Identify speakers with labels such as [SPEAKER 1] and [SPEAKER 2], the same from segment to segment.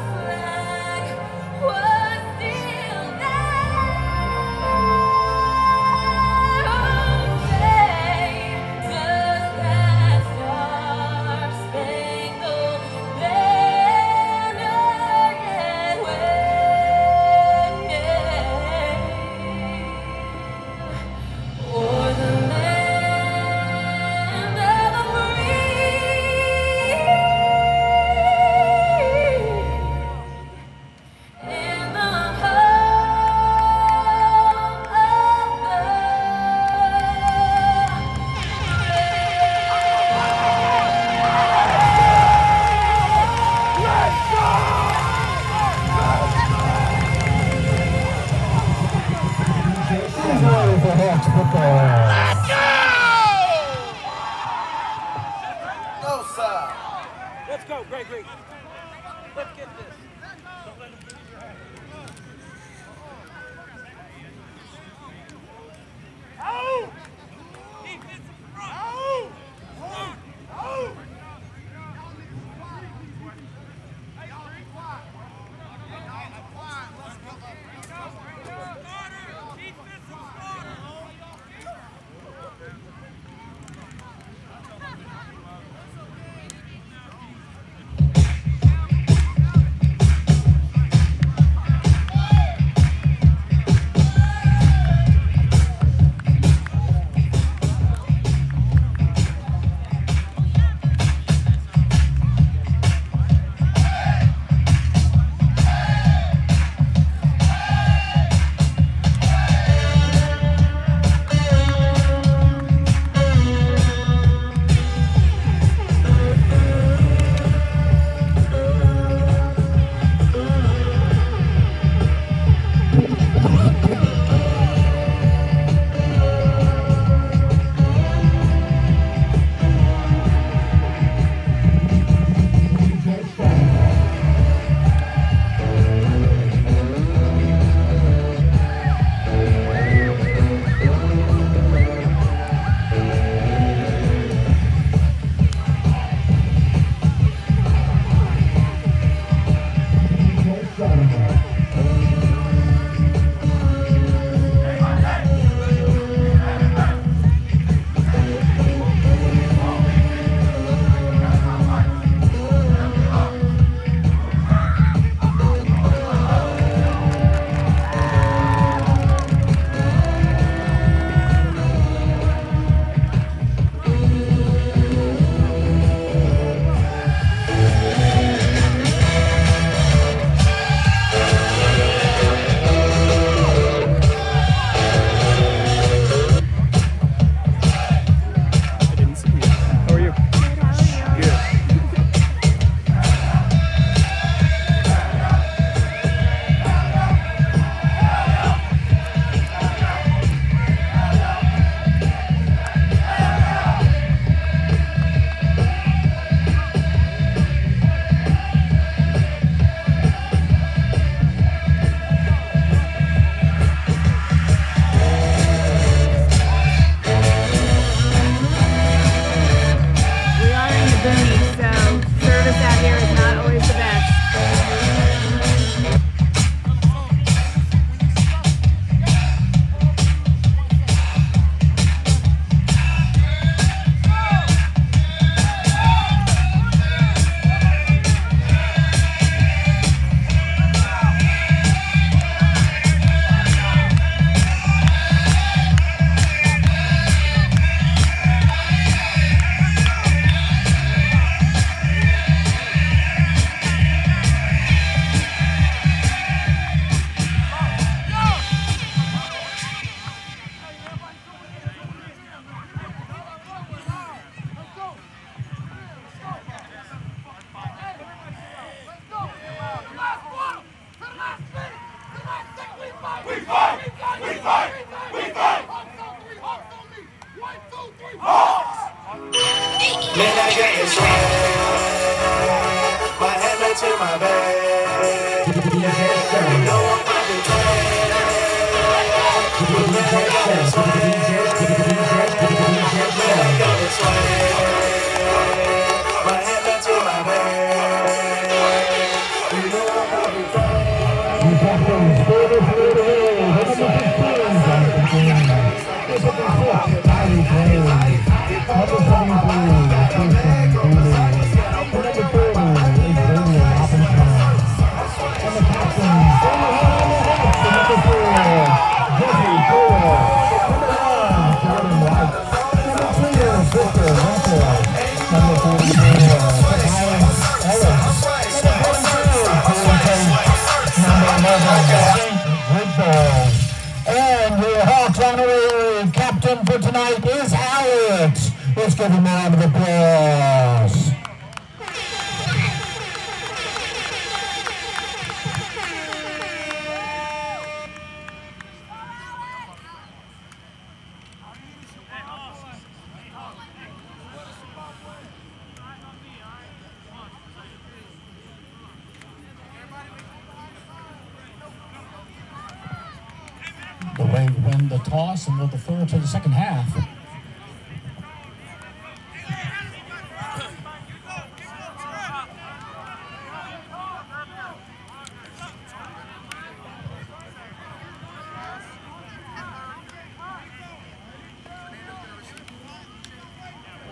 [SPEAKER 1] You know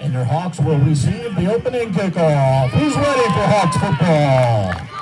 [SPEAKER 2] And your Hawks will receive the opening kickoff. Who's ready for Hawks football?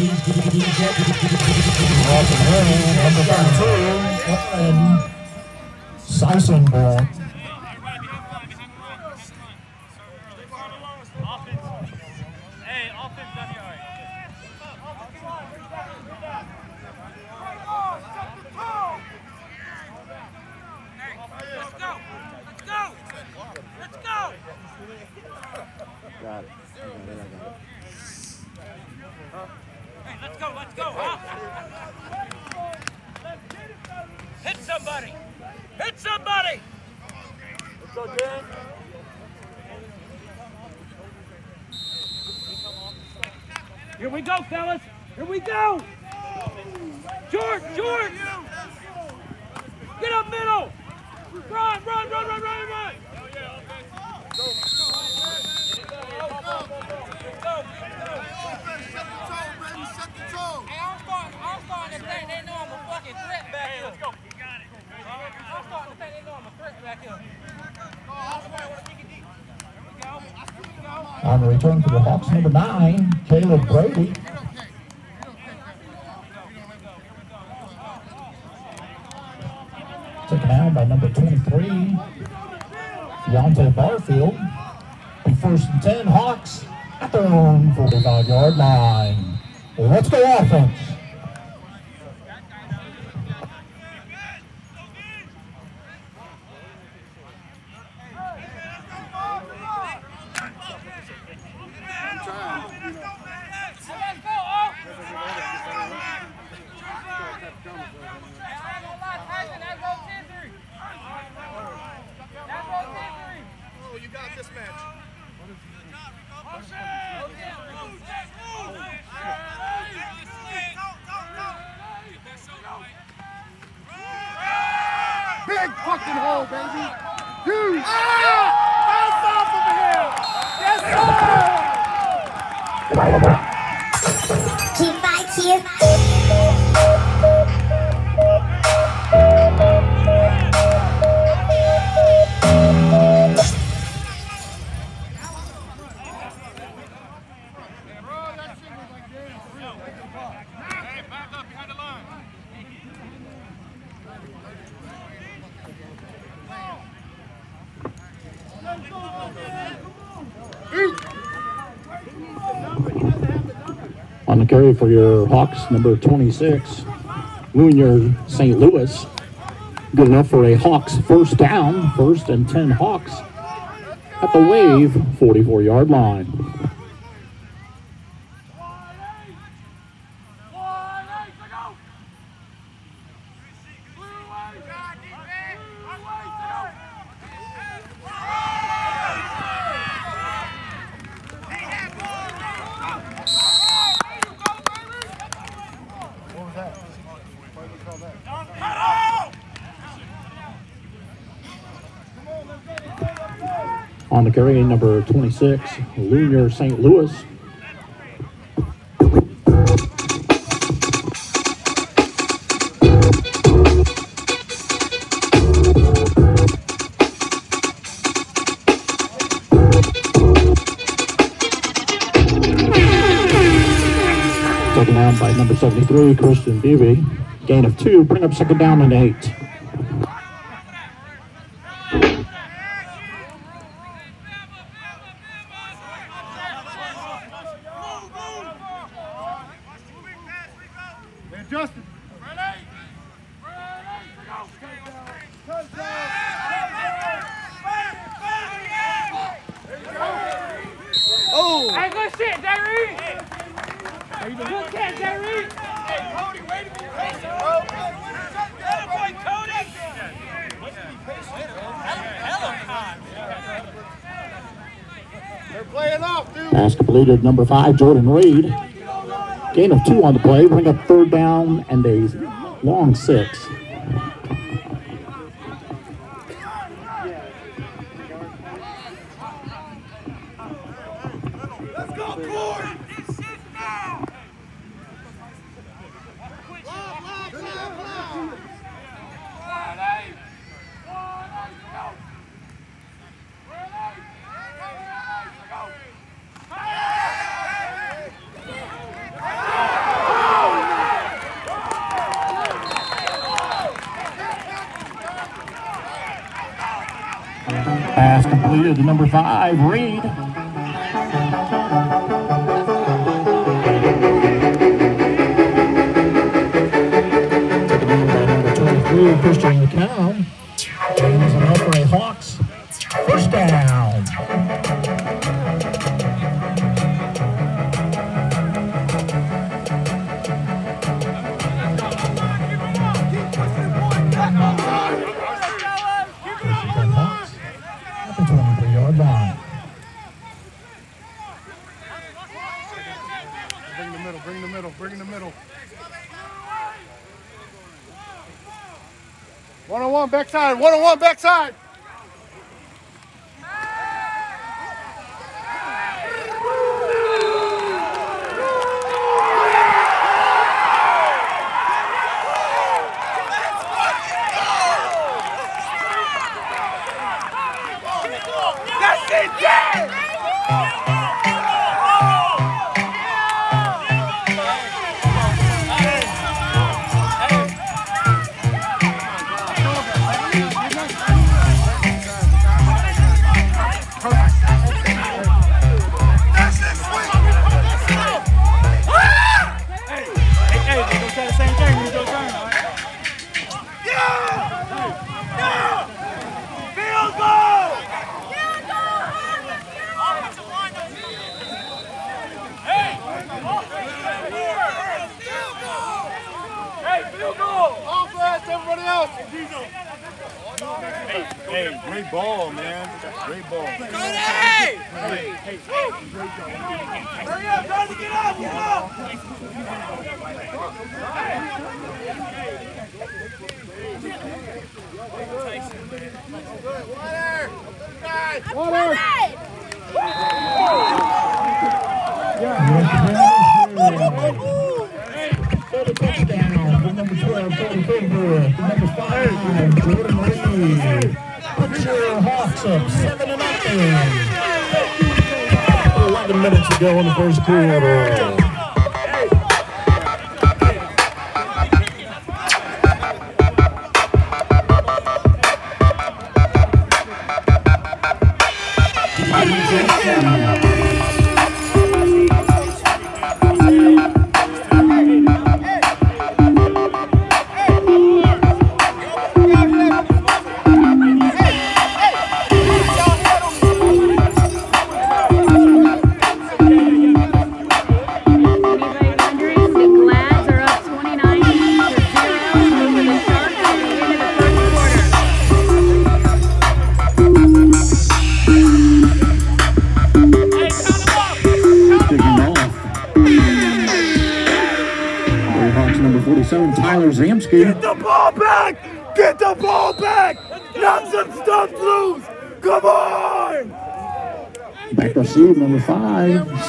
[SPEAKER 2] Number two, Aaron Seisenborn. For
[SPEAKER 3] your Hawks, number 26, Junior St. Louis. Good enough for a Hawks first down, first and 10 Hawks at the wave 44 yard line.
[SPEAKER 4] What was that? Why did you call that?
[SPEAKER 3] Number 26, Junior St. Louis. Taken down by number 73, Christian Beebe. Gain of two, bring up second down and eight.
[SPEAKER 4] Man, Justin. Oh!
[SPEAKER 5] Hey, good shit, Jerry. Good catch, Jerry. Hey, Cody, wait a minute. Hey, boy, Cody.
[SPEAKER 4] They're playing off, dude.
[SPEAKER 3] Pass completed, number five, Jordan Reed. Gain of two on the play, bring up third down and a long six.
[SPEAKER 4] One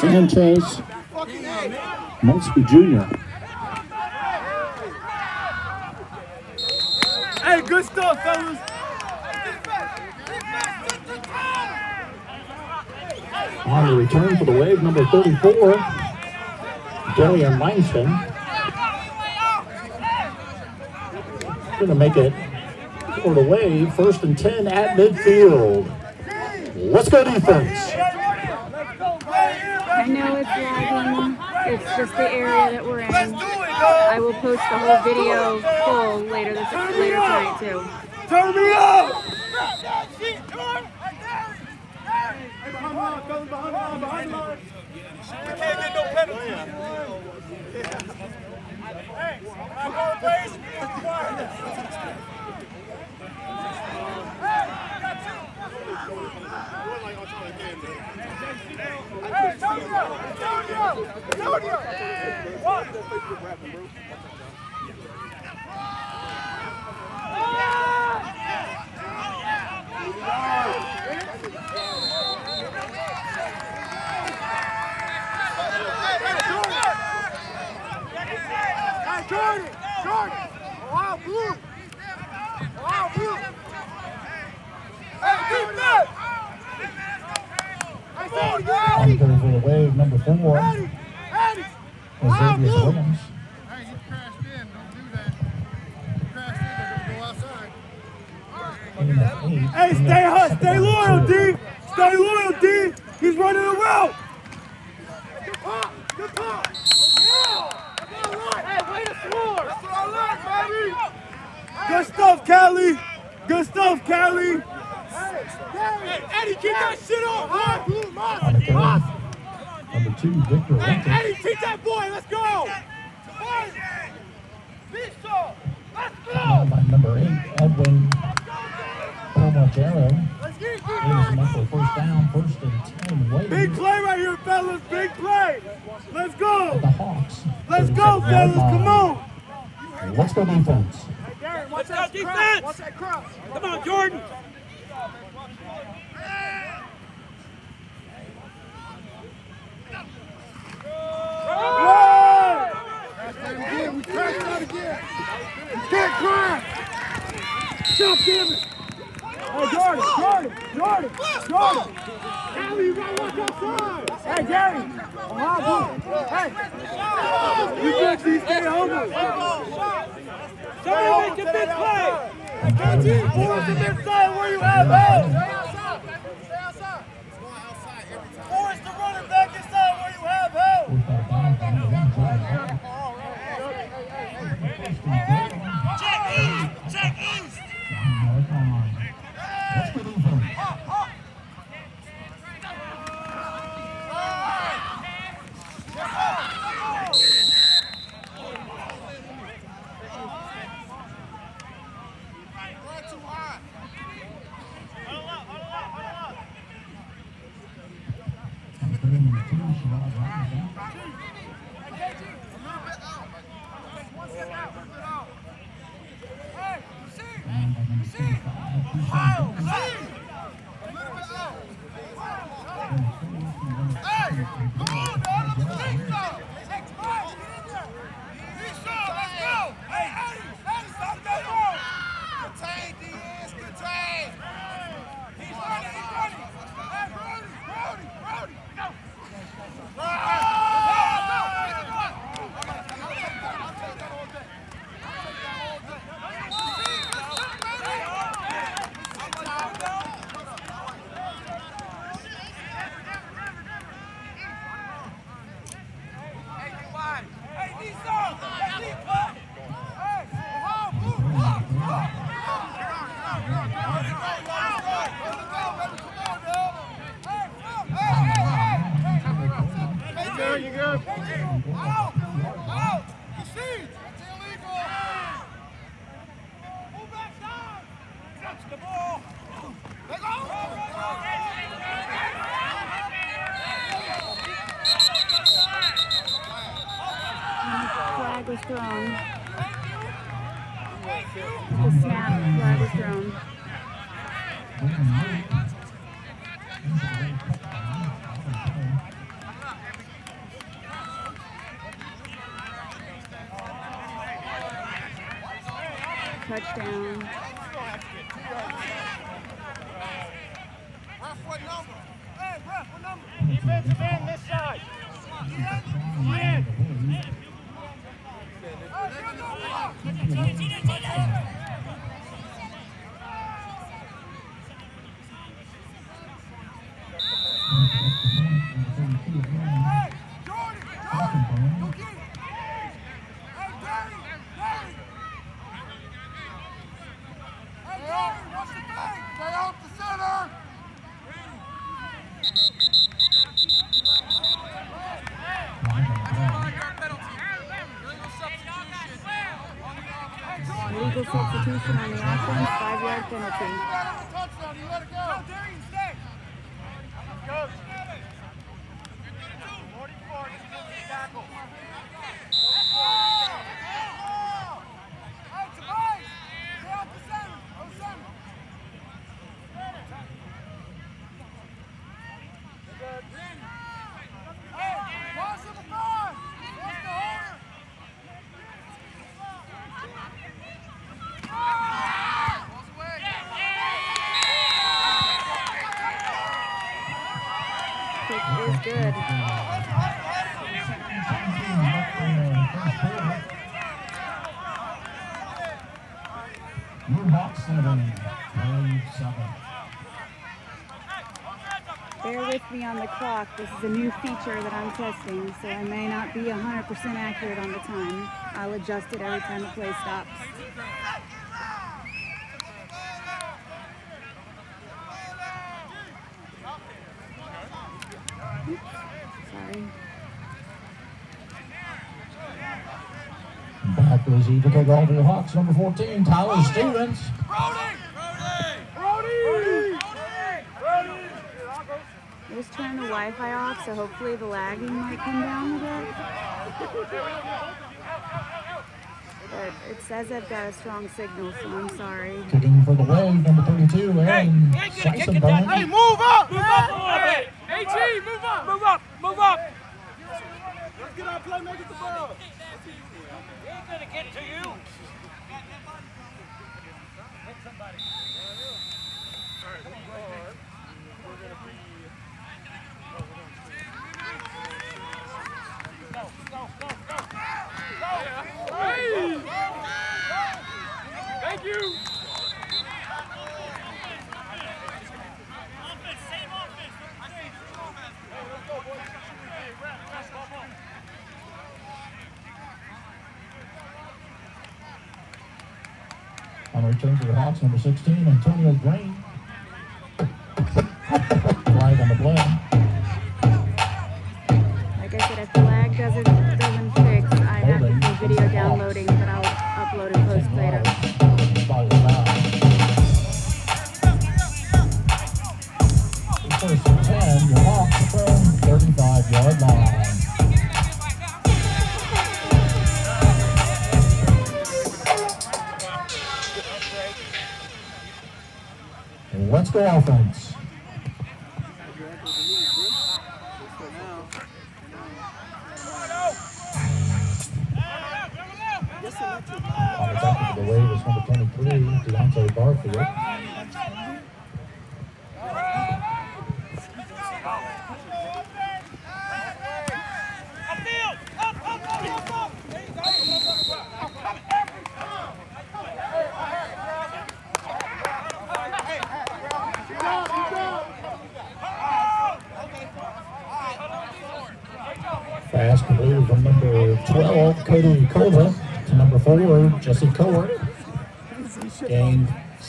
[SPEAKER 3] Sanchez. Muncie Jr.
[SPEAKER 5] Hey, good stuff, fellas.
[SPEAKER 3] On the return for the wave, number 34, Darian Langston. Going to make it for the wave, first and 10 at midfield. Let's go defense.
[SPEAKER 6] I know it's lagging. It's just the area that we're in. I will post the whole video full later this later tonight too.
[SPEAKER 5] Turn me up! We can't get no penalty. Hey, I'm going place. Hey, Junior! Junior! Junior! What? Hey, Jordan! Jordan! Wow, blue! Wow, blue! Hey, defense! Hey,
[SPEAKER 3] On
[SPEAKER 5] Eddie!
[SPEAKER 3] the for the wave, number four,
[SPEAKER 5] Eddie! Eddie! Wow,
[SPEAKER 3] Xavier
[SPEAKER 5] blue!
[SPEAKER 3] Williams.
[SPEAKER 4] Hey, you crashed in. Don't do that. You crashed in, they're gonna go outside.
[SPEAKER 3] Team of eight.
[SPEAKER 5] Hey,
[SPEAKER 3] Team
[SPEAKER 5] stay
[SPEAKER 3] of
[SPEAKER 5] hot,
[SPEAKER 3] second
[SPEAKER 5] stay
[SPEAKER 3] and
[SPEAKER 5] loyal,
[SPEAKER 3] two.
[SPEAKER 5] D. Stay loyal, D. He's running a route. Good pop, good pop. Hey, way to score. That's what I like, baby. Good stuff, Callie. Good stuff, Callie. Hey, Eddie, keep that shit up, huh?
[SPEAKER 3] On the carry, number two, Victor
[SPEAKER 5] Hey,
[SPEAKER 3] Lincoln.
[SPEAKER 5] Eddie, teach that boy. Let's go. Bishop, let's go.
[SPEAKER 3] by number eight, Edwin Pomodoro.
[SPEAKER 5] Let's get it,
[SPEAKER 3] Leaves him first down, first and 10, waiting.
[SPEAKER 5] Big play right here, fellas. Big play. Let's go.
[SPEAKER 3] The Hawks.
[SPEAKER 5] Let's go, fellas. Come on.
[SPEAKER 3] Let's go defense.
[SPEAKER 5] Let's go defense. Watch that cross. Come on, Jordan.
[SPEAKER 4] Again, we crashed out again.
[SPEAKER 5] Can't cry. Stop, it. Hey, Jordan, Jordan, Jordan, Jordan. Outside. Hey, Gary. Ohio, Hey. You can't see, stay humble. Somebody where you have help. Force the running back inside where you have
[SPEAKER 6] on the clock. This is a new feature that I'm testing, so I may not be 100% accurate on the time. I'll adjust it every time the play stops. Sorry.
[SPEAKER 3] Back goes Eva take over the Hawks, number 14, Tyler Stevens.
[SPEAKER 6] so hopefully the lagging might come down a bit. but it says I've got a strong signal, so I'm sorry.
[SPEAKER 3] Kicking for the wave, number 32, Aaron
[SPEAKER 5] hey, hey, get, get, get, Hey, move up! Move up returns to
[SPEAKER 3] the Hawks, number 16, Antonio Green.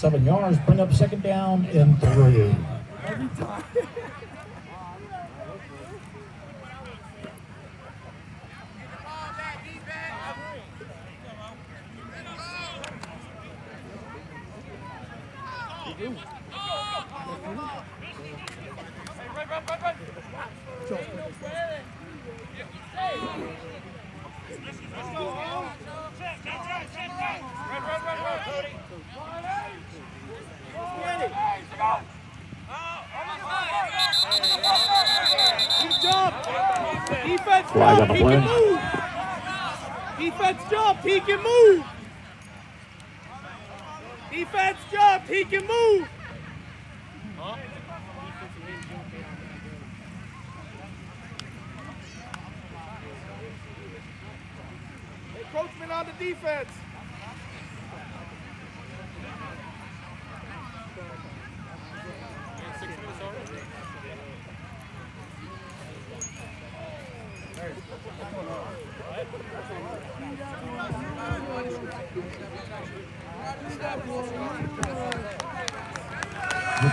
[SPEAKER 3] seven yards, bring up second.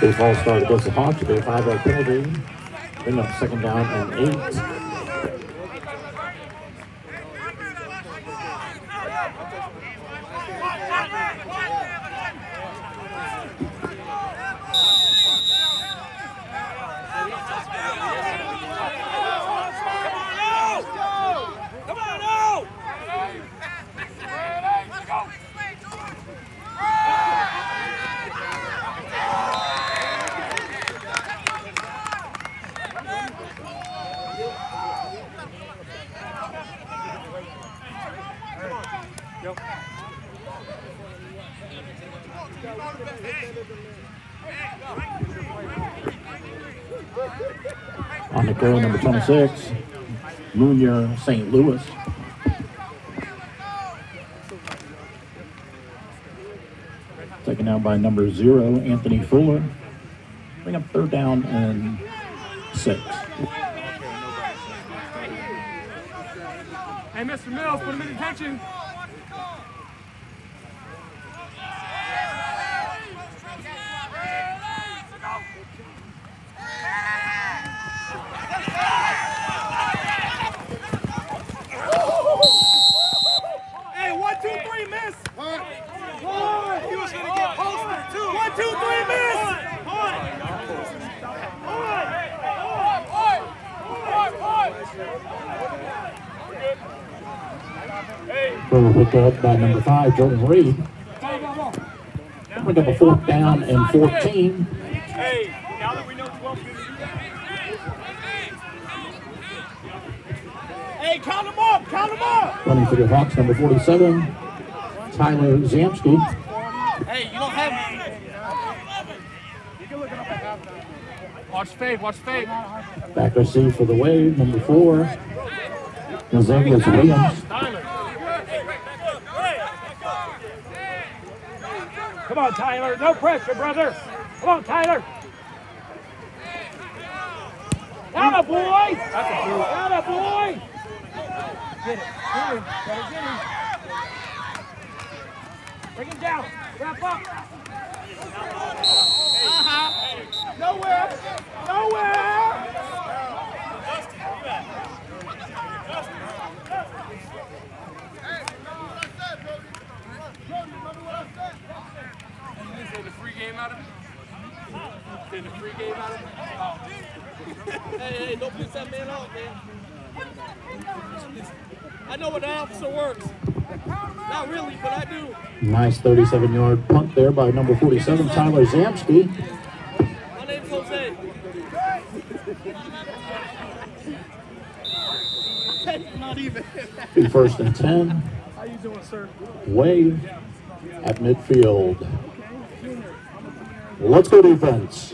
[SPEAKER 3] They fall start against the Hawks. They five yard penalty. Bring up second down and eight.
[SPEAKER 5] Come on, now!
[SPEAKER 3] On the 26, Junior St. Louis. Taken out by number zero, Anthony Fuller. Bring up third down and six.
[SPEAKER 5] Hey, Mr. Mills, put him in detention. Hey, one, two, three, miss. One. He was gonna get posted too. One, two, three, miss.
[SPEAKER 3] Fuller picked up by Jordan Reed. Bring up a fourth down and 14.
[SPEAKER 5] Hey, now that we know 12 Hey, count them up, count them up.
[SPEAKER 3] Running for the Hawks, number 47, Tyler Zamsky.
[SPEAKER 5] Hey, you don't have. Watch fade, watch fade.
[SPEAKER 3] Back receive for the wave, number four, Nazavius Williams.
[SPEAKER 5] Come on, Tyler. No pressure, brother. Come on, Tyler. Down boy. That's a boy. Get it. Get him. Bring him down. Wrap up. Uh-huh. Nowhere. Nowhere. Say the free game out of it? Say the free game out of it? Oh. hey, hey, don't piss that man off, man. I know what an officer works. Not really, but I do.
[SPEAKER 3] Nice 37 yard punt there by number 47, Tyler Zamsky.
[SPEAKER 5] My name's Jose. Not even.
[SPEAKER 3] Be first and 10.
[SPEAKER 5] How you doing, sir?
[SPEAKER 3] Wave at midfield. Let's go defense.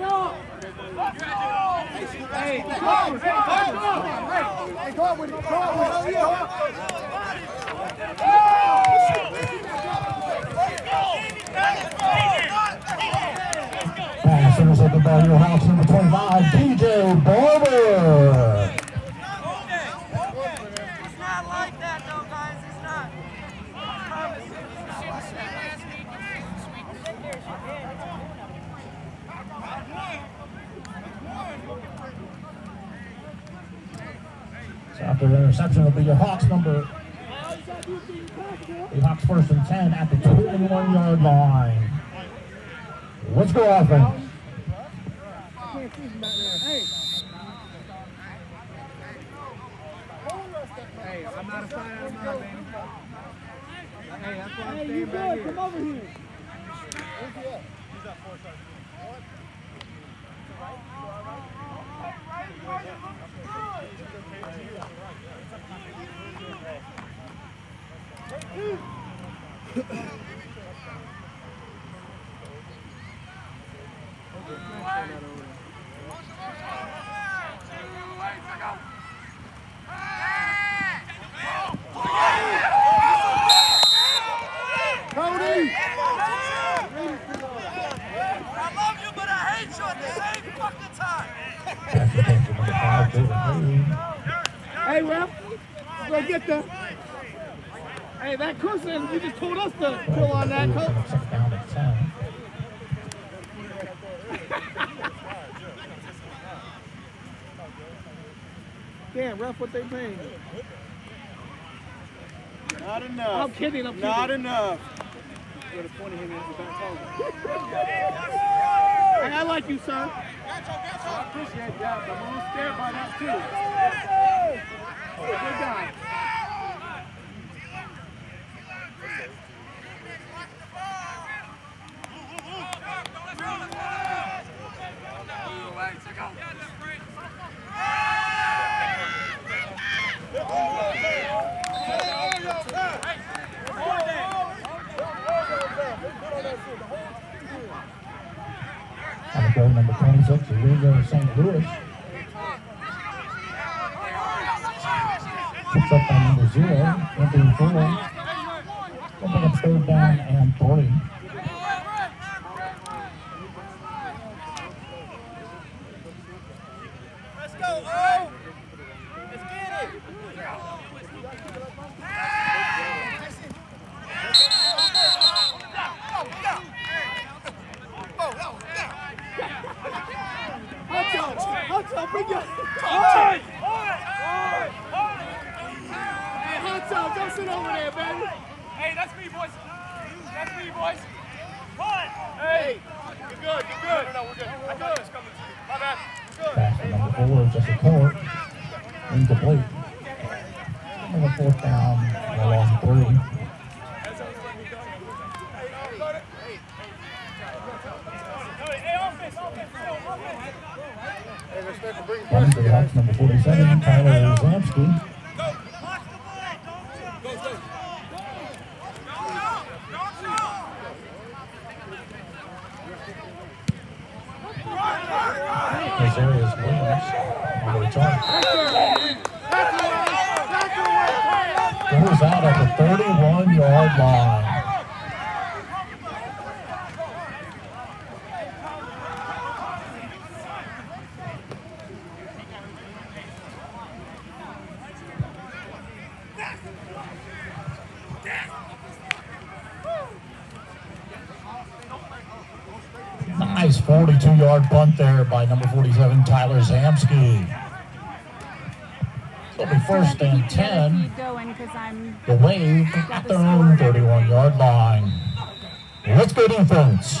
[SPEAKER 5] Hey, go on, hey, go on. Hey, go on with it, go on with it. Go on. go! in
[SPEAKER 3] the second by your go! number 25, DJ Barber. after interception will be your Hawks number. The Hawks first and 10 at the 21 yard line. Let's go offense.
[SPEAKER 5] what they mean.
[SPEAKER 7] Not enough.
[SPEAKER 5] I'm kidding. I'm kidding.
[SPEAKER 7] Not enough.
[SPEAKER 5] Hey, I like you, sir. I appreciate that, but I'm a little scared by that, too. Good guy.
[SPEAKER 3] school. yard punt there by number 47, Tyler Zamsky. It'll be first and 10. The wave at their own 31 yard line. Let's go defense.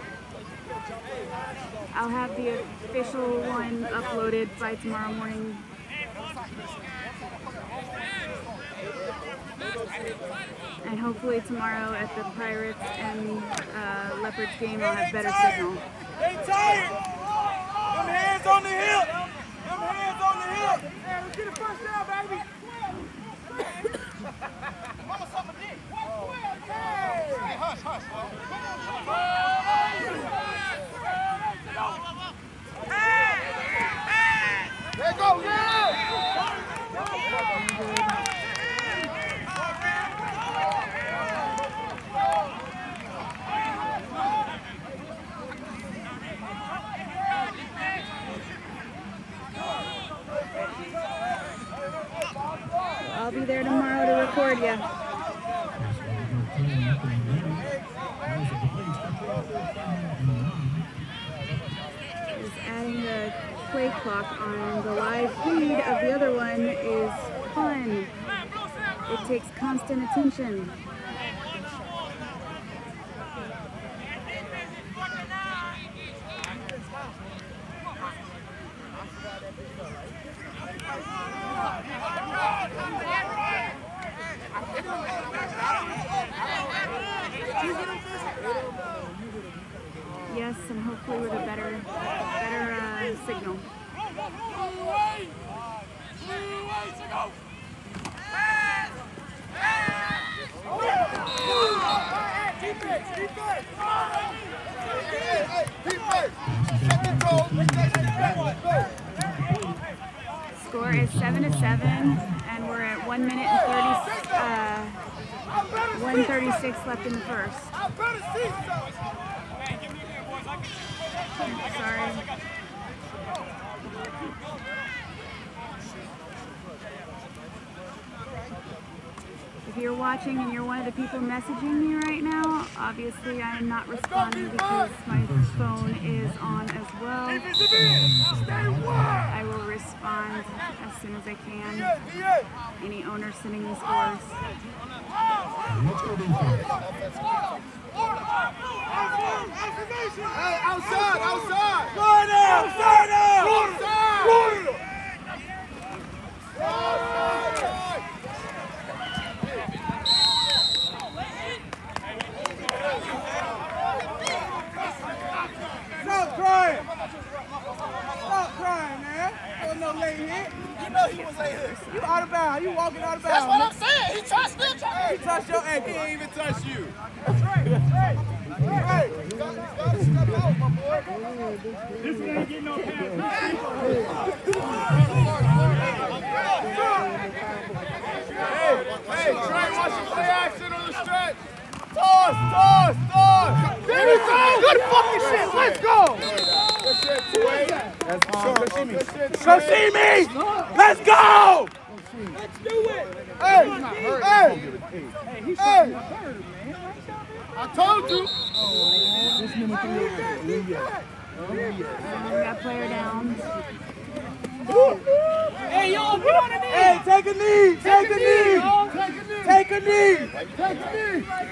[SPEAKER 6] I'll have the official one uploaded by tomorrow morning. And hopefully tomorrow at the Pirates and uh, Leopards game, I'll have better signal.
[SPEAKER 5] They tired. Them hands on the hip. Them hands on the hip. Hey, let's get a first down, baby.
[SPEAKER 4] Go, yeah.
[SPEAKER 6] I'll be there tomorrow to record you. Play clock on the live feed of the other one is fun. It takes constant attention. Yes, and hopefully with a better, better uh, signal. Score is seven to seven, and we're at one minute and thirty, uh, one thirty-six left in the first. Sorry. You're watching and you're one of the people messaging me right now, obviously I am not responding because my phone is on as well. I will respond as soon as I can. Any owner sending me scores.
[SPEAKER 4] Hey, outside, outside.
[SPEAKER 5] Florida! Florida!
[SPEAKER 4] Outside.
[SPEAKER 5] Stop
[SPEAKER 8] know he was late here.
[SPEAKER 5] You out of bounds. You walking out of bounds.
[SPEAKER 8] That's what I'm saying. He tried still trying.
[SPEAKER 5] He touched your ankle. He didn't even touch you. That's right. That's right.
[SPEAKER 4] Hey, you gotta, you gotta step out, my boy.
[SPEAKER 5] This one ain't getting no pass. Hey, hey, try and watch the play
[SPEAKER 8] action on the stretch. Toss,
[SPEAKER 3] toss, toss.
[SPEAKER 5] There we go. Good fucking shit. Let's go. That's Mom. Go see me. Go see me. Let's go. Let's do it.
[SPEAKER 8] Hey, hey, hey. hey. I told you.
[SPEAKER 6] This number three. Yeah. That player down.
[SPEAKER 5] Hey, yo, get on a knee. Hey, take a knee. Take, take a knee. knee. Take a knee.
[SPEAKER 8] Take
[SPEAKER 6] a knee.
[SPEAKER 5] Take
[SPEAKER 8] a knee.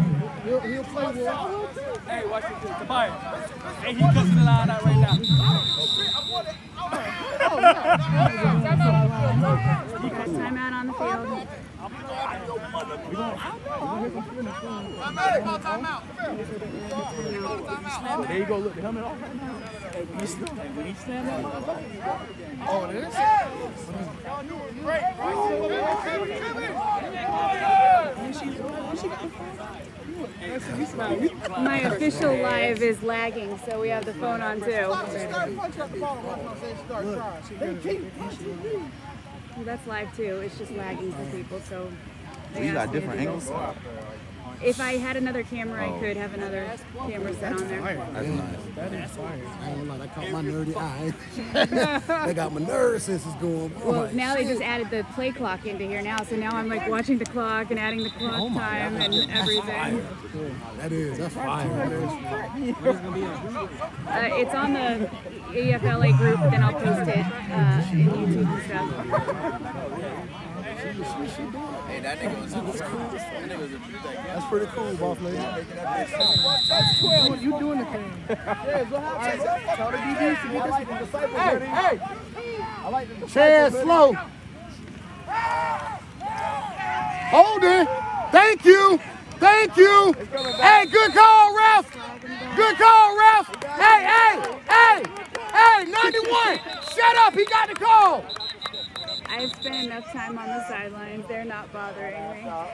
[SPEAKER 5] Hey, watch this. Tobias. Hey, he cussing the line out right now.
[SPEAKER 6] We got timeout on the field.
[SPEAKER 5] There you go. Look, the helmet off right now. Hey, when he stand, hey, when he stand up.
[SPEAKER 8] Oh, it is?
[SPEAKER 6] My official live is lagging, so we have the phone on too. That's live too. It's just lagging for people, so. they
[SPEAKER 9] You got
[SPEAKER 6] asked me to
[SPEAKER 9] different angles?
[SPEAKER 6] It. If I had another camera, I could have another camera set on there.
[SPEAKER 9] That's nice.
[SPEAKER 10] I ain't gonna lie, that caught my nerdy eye. they got my nerve senses going. Oh
[SPEAKER 6] Well,
[SPEAKER 10] my
[SPEAKER 6] now they just added the play clock into here now, so now I'm like watching the clock and adding the clock
[SPEAKER 10] Oh
[SPEAKER 6] time
[SPEAKER 10] God.
[SPEAKER 6] and everything.
[SPEAKER 10] That is, that's fire.
[SPEAKER 6] Uh, it's on the EAFL group, then I'll post it uh, in YouTube and stuff.
[SPEAKER 9] Hey, that nigga was that nigga was a
[SPEAKER 10] That's pretty cool, boss lady.
[SPEAKER 8] You doing the thing. Yeah, go ahead. Tell the DBs to get this disciple ready. Hey,
[SPEAKER 10] Chad slow.
[SPEAKER 8] hold it. Thank you. Thank you. Hey, good call, ref. Good call, ref. Hey, hey, hey, hey, 91. Shut up. He got the call.
[SPEAKER 6] I spent enough time on the sidelines. They're not bothering me.
[SPEAKER 10] Hell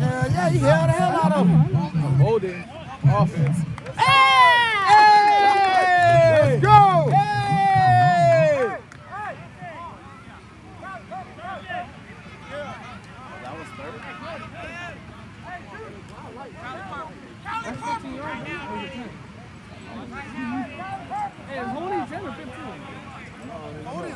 [SPEAKER 10] yeah, yeah, you held the hell out of him.
[SPEAKER 5] Holding offense.
[SPEAKER 8] Hey! hey! Let's go!
[SPEAKER 5] Hey! That was third. That's 15
[SPEAKER 8] yards. Right now, Hey, Mooney's in the 15.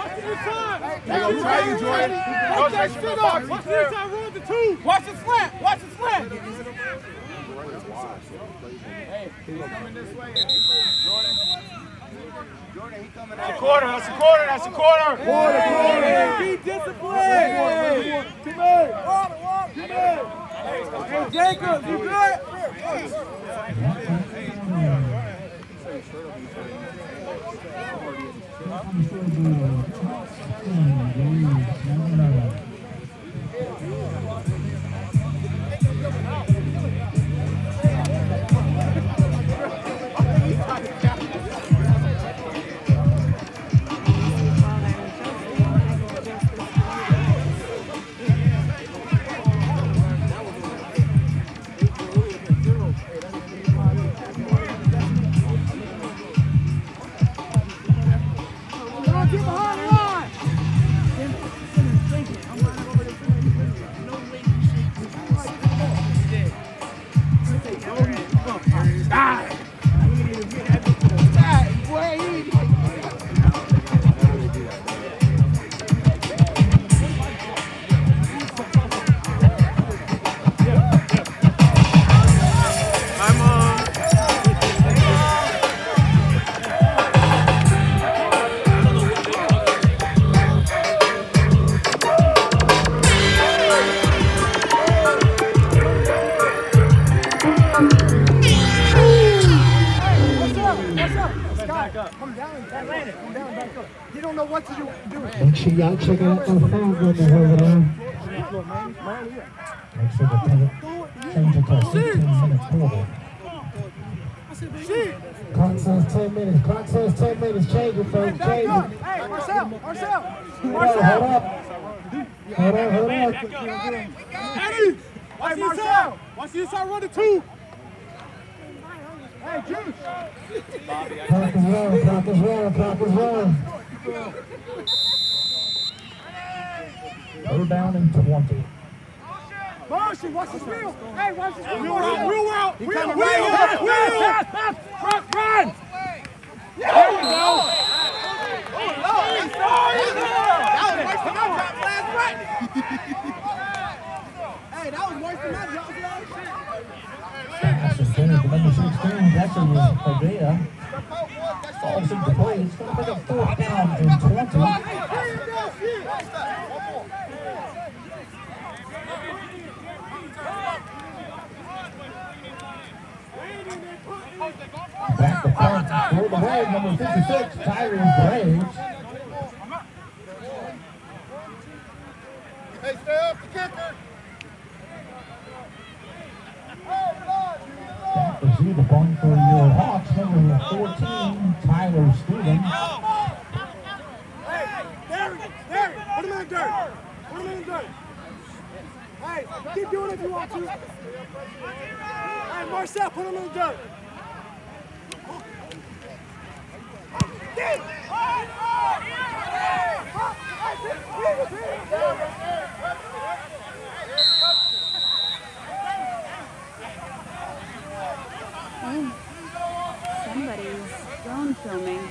[SPEAKER 5] hey, hey! Hey!
[SPEAKER 8] 91. 91. Good.
[SPEAKER 5] Hey, watch the inside!
[SPEAKER 8] They gonna try you, Jordan.
[SPEAKER 5] Watch that shit up! Watch the inside, roll the two! Watch the slant! Watch the slant! Hey, he's coming this way. Jordan. Jordan, he coming out. That's a quarter, that's a quarter, that's a quarter! Quarter, quarter! Be disciplined! Come here! Come here! Hey, Jacob, you good? Come on, Motion, watch his wheel! Hey, watch this. wheel!
[SPEAKER 8] Wheel out, wheel out,
[SPEAKER 5] He
[SPEAKER 8] wheel,
[SPEAKER 5] coming
[SPEAKER 8] wheel,
[SPEAKER 5] right
[SPEAKER 8] wheel,
[SPEAKER 5] here.
[SPEAKER 8] wheel.
[SPEAKER 5] Run, run!
[SPEAKER 8] There we go.
[SPEAKER 5] Hey, that was worse than that drop last
[SPEAKER 3] Pass is centered to number 16. Jackson was Padilla. Falls into play. It's going to make a fourth down and 20. Back to front. For the way, number 56, Tyree Graves.
[SPEAKER 4] Hey, stay up the kicker.
[SPEAKER 3] That receive the point for your Hawks, number 14, Tyler Stevens.
[SPEAKER 5] Hey, there, there, put him in the dirt. Put him in the dirt. Hey, keep doing it if you want to. Hey, Marcel, put him in the dirt.
[SPEAKER 6] Oh, somebody's drone filming.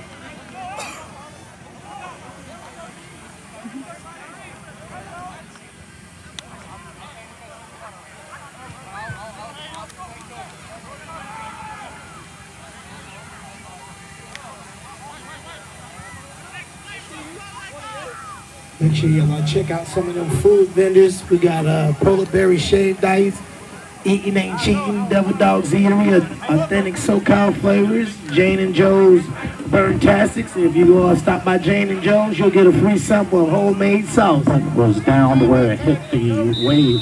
[SPEAKER 11] Make sure y'all check out some of them food vendors. We got uh, Polar Berry Shaved Ice, Eating Ain't Cheating, Devil Dog's Eatery, authentic SoCal flavors, Jane and Joe's Burntastics. If you go uh, stop by Jane and Joe's, you'll get a free sample of homemade sauce.
[SPEAKER 3] It was down to where it hit the wave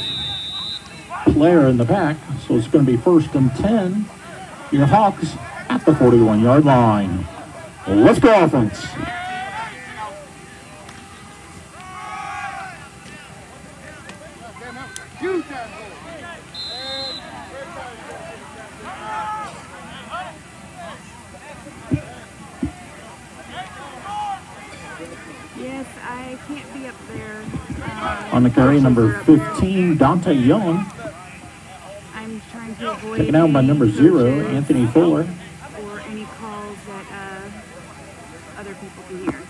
[SPEAKER 3] player in the back. So it's going to be first and 10. Your Hawks at the 41 yard line. Let's go offense. On the carry, number
[SPEAKER 6] coaches are up there.
[SPEAKER 3] 15, Dante Young.
[SPEAKER 6] I'm trying to avoid
[SPEAKER 3] Taken out by number zero, Anthony Fuller.
[SPEAKER 6] Or any calls that uh, other people can hear.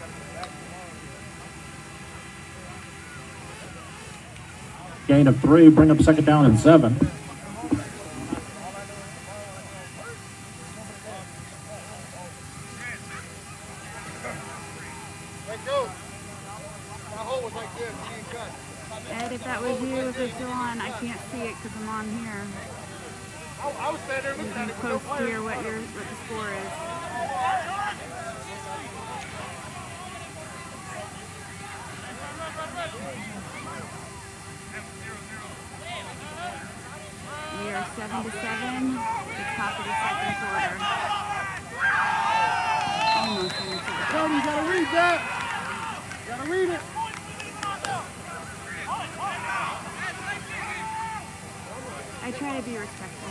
[SPEAKER 3] Gain of three, bring up second down and seven.
[SPEAKER 4] Let go. My hole was like this. He ain't cut.
[SPEAKER 6] Ed, if that was you, if it's still on, I can't see it because I'm on here.
[SPEAKER 4] I, I was standing there
[SPEAKER 6] You
[SPEAKER 4] looking
[SPEAKER 6] can
[SPEAKER 4] at it with no
[SPEAKER 6] post
[SPEAKER 4] fire.
[SPEAKER 6] here what your what the score is. We are seven to seven, the top of the second quarter. Almost into the
[SPEAKER 5] Tony, you gotta read that. You gotta read it.
[SPEAKER 6] I try to be respectful.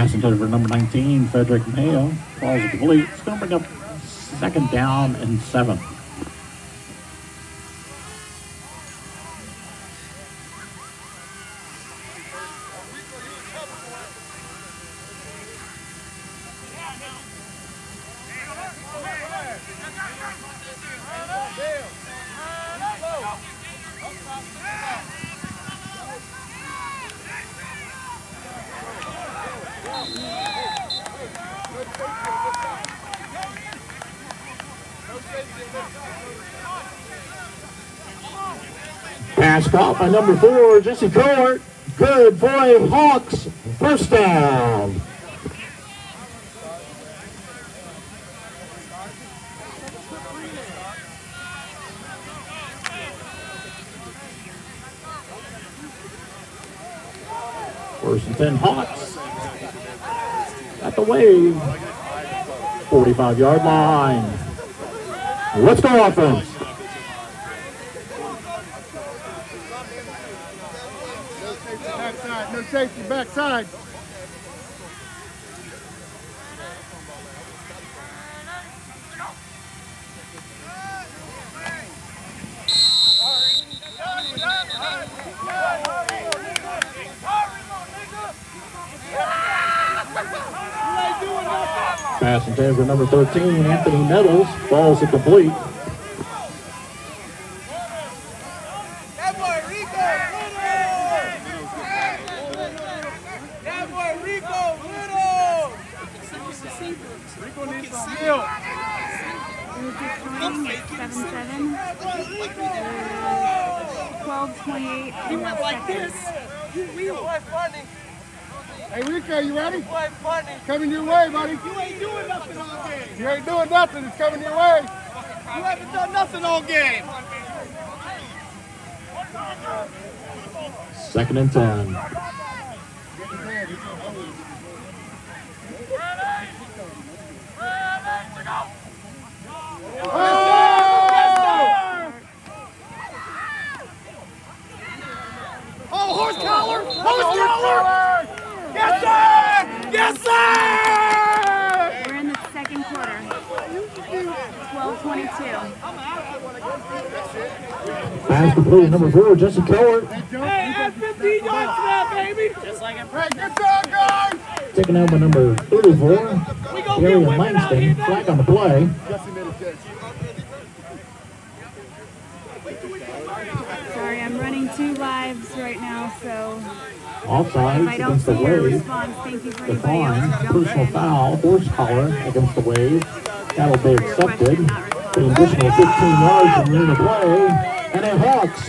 [SPEAKER 3] Pass intended for number 19, Frederick Mayo. Falls complete. It's going to bring up second down and seven. number four, Jesse Cowart. Good for a Hawks first down. First and 10 Hawks at the wave. 45 yard line. Let's go offense.
[SPEAKER 7] side.
[SPEAKER 3] Pass intended number 13, Anthony Nettles. is complete. department. collar against the wave. That'll be accepted. The additional 15 yards in the play. And it Hawks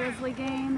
[SPEAKER 3] Grizzly game.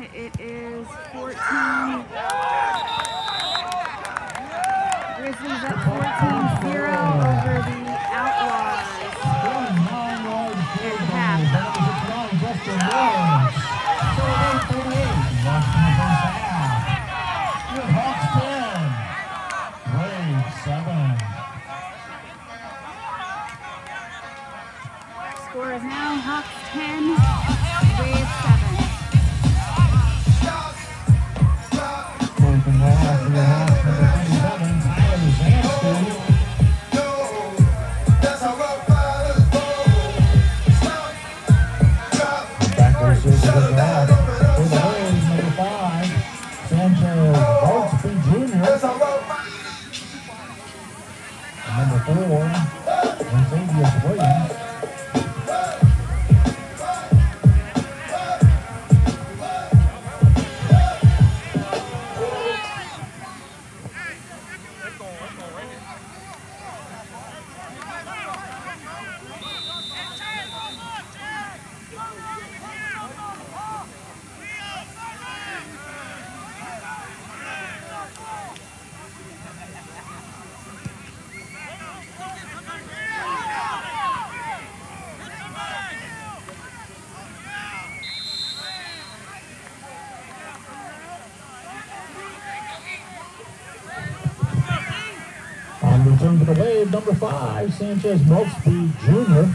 [SPEAKER 3] Return for the wave, number five, Sanchez Maltsby Jr.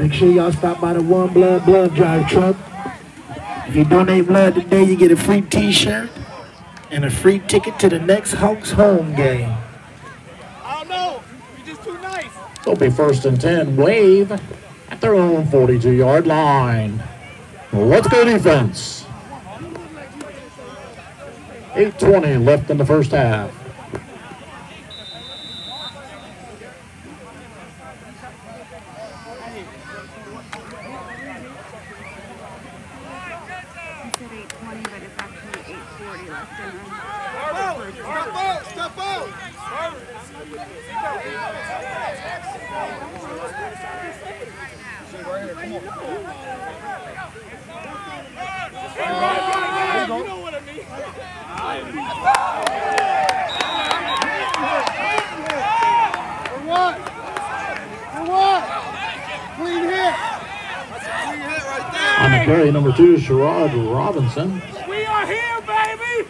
[SPEAKER 11] Make sure y'all stop by the OneBlood Blood Drive truck. If you donate blood today, you get a free t-shirt and a free ticket to the next Hawks home game.
[SPEAKER 5] Oh, I don't know. You're just too nice.
[SPEAKER 3] It'll be first and 10, wave at their own 42 yard line. Let's go defense. 8.20 left in the first half.
[SPEAKER 6] I said 820, but it's actually 840 left in the
[SPEAKER 5] Step out. Step out. You know what I mean. For what? For what? Clean hit. That's a clean hit right there.
[SPEAKER 3] On the carry, number two, Sherrod Robinson.
[SPEAKER 5] We are here, baby.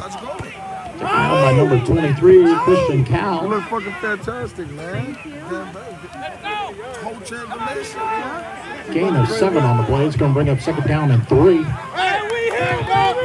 [SPEAKER 5] Let's go.
[SPEAKER 3] Taken out by number 23, Christian
[SPEAKER 4] You
[SPEAKER 3] Cow.
[SPEAKER 4] look fucking fantastic, man. Whole transformation, man.
[SPEAKER 3] Gain of seven on the play. It's going to bring up second down and three.
[SPEAKER 5] Hey, we here, baby.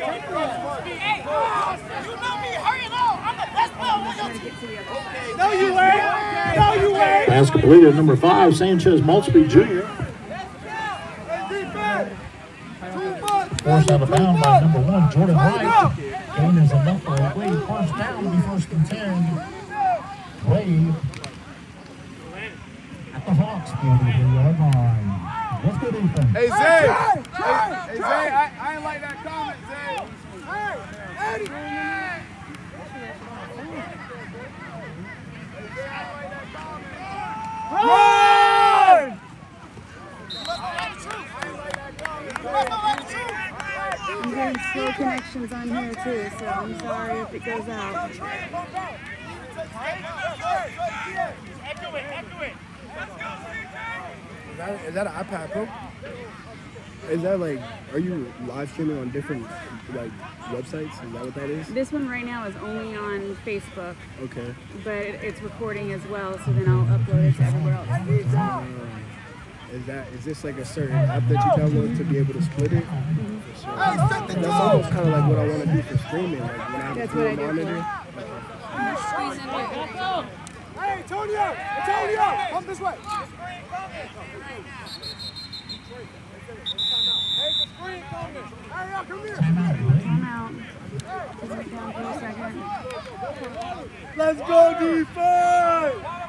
[SPEAKER 5] Hey, you know me, hurry it. I'm the best player on. No, you ain't. No, you ain't.
[SPEAKER 3] Pass completed, number five, Sanchez Maltsby Jr. Forced out of bounds by number one, Jordan Wright. Gain is enough for a Wave first down to be first and 10. Wave at the Hawks, 43 yard line. Let's go defense.
[SPEAKER 4] Hey, Zay. Hey, hey, Zay, I, I ain't like that comment, Zay. Hey, Eddie.
[SPEAKER 5] Run!
[SPEAKER 6] I'm getting slow connections on here too, so I'm sorry if it goes out.
[SPEAKER 10] Is that, is that an iPad Pro? Is that like, are you live streaming on different like websites? Is that what that is?
[SPEAKER 6] This one right now is only on Facebook,
[SPEAKER 10] Okay.
[SPEAKER 6] but it's recording as well, so then I'll upload it to everywhere else.
[SPEAKER 10] Um, is that is this like a certain app that you download to be able to split it? For sure. That's almost kind of like what I want to do for streaming. Like when I have a
[SPEAKER 6] That's
[SPEAKER 10] full
[SPEAKER 6] what I do
[SPEAKER 10] monitor.
[SPEAKER 5] Hey, Antonio! Antonio! Come this way! Hey, the screen coming! Hurry up, come here!
[SPEAKER 6] I'm out. Put it down for
[SPEAKER 5] Let's go, defense!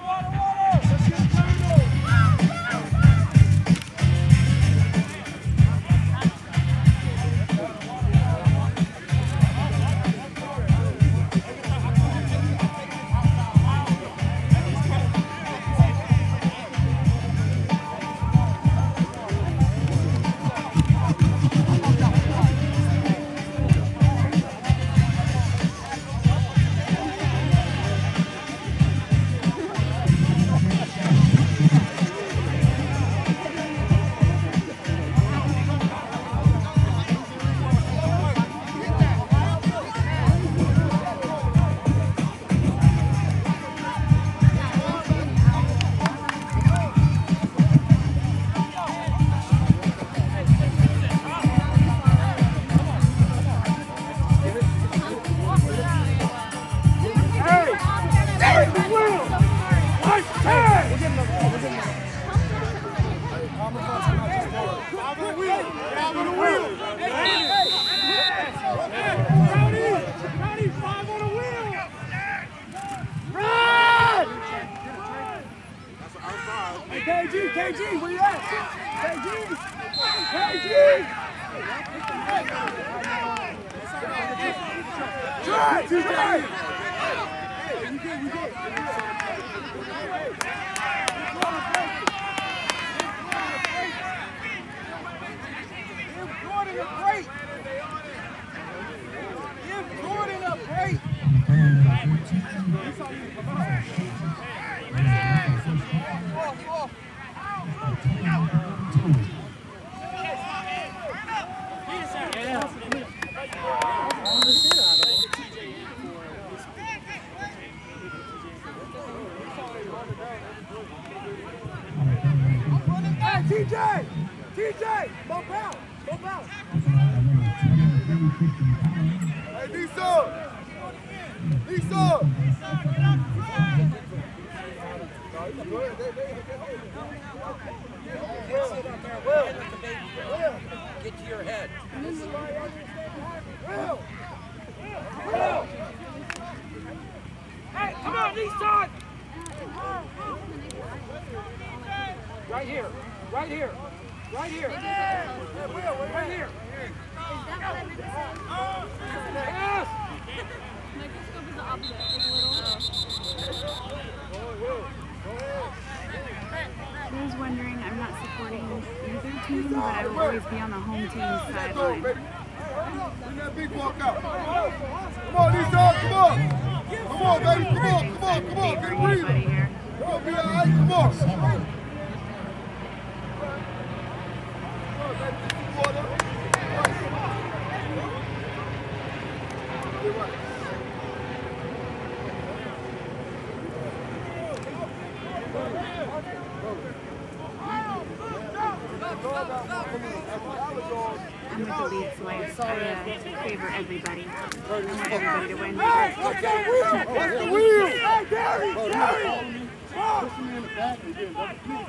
[SPEAKER 3] Push him in the back and then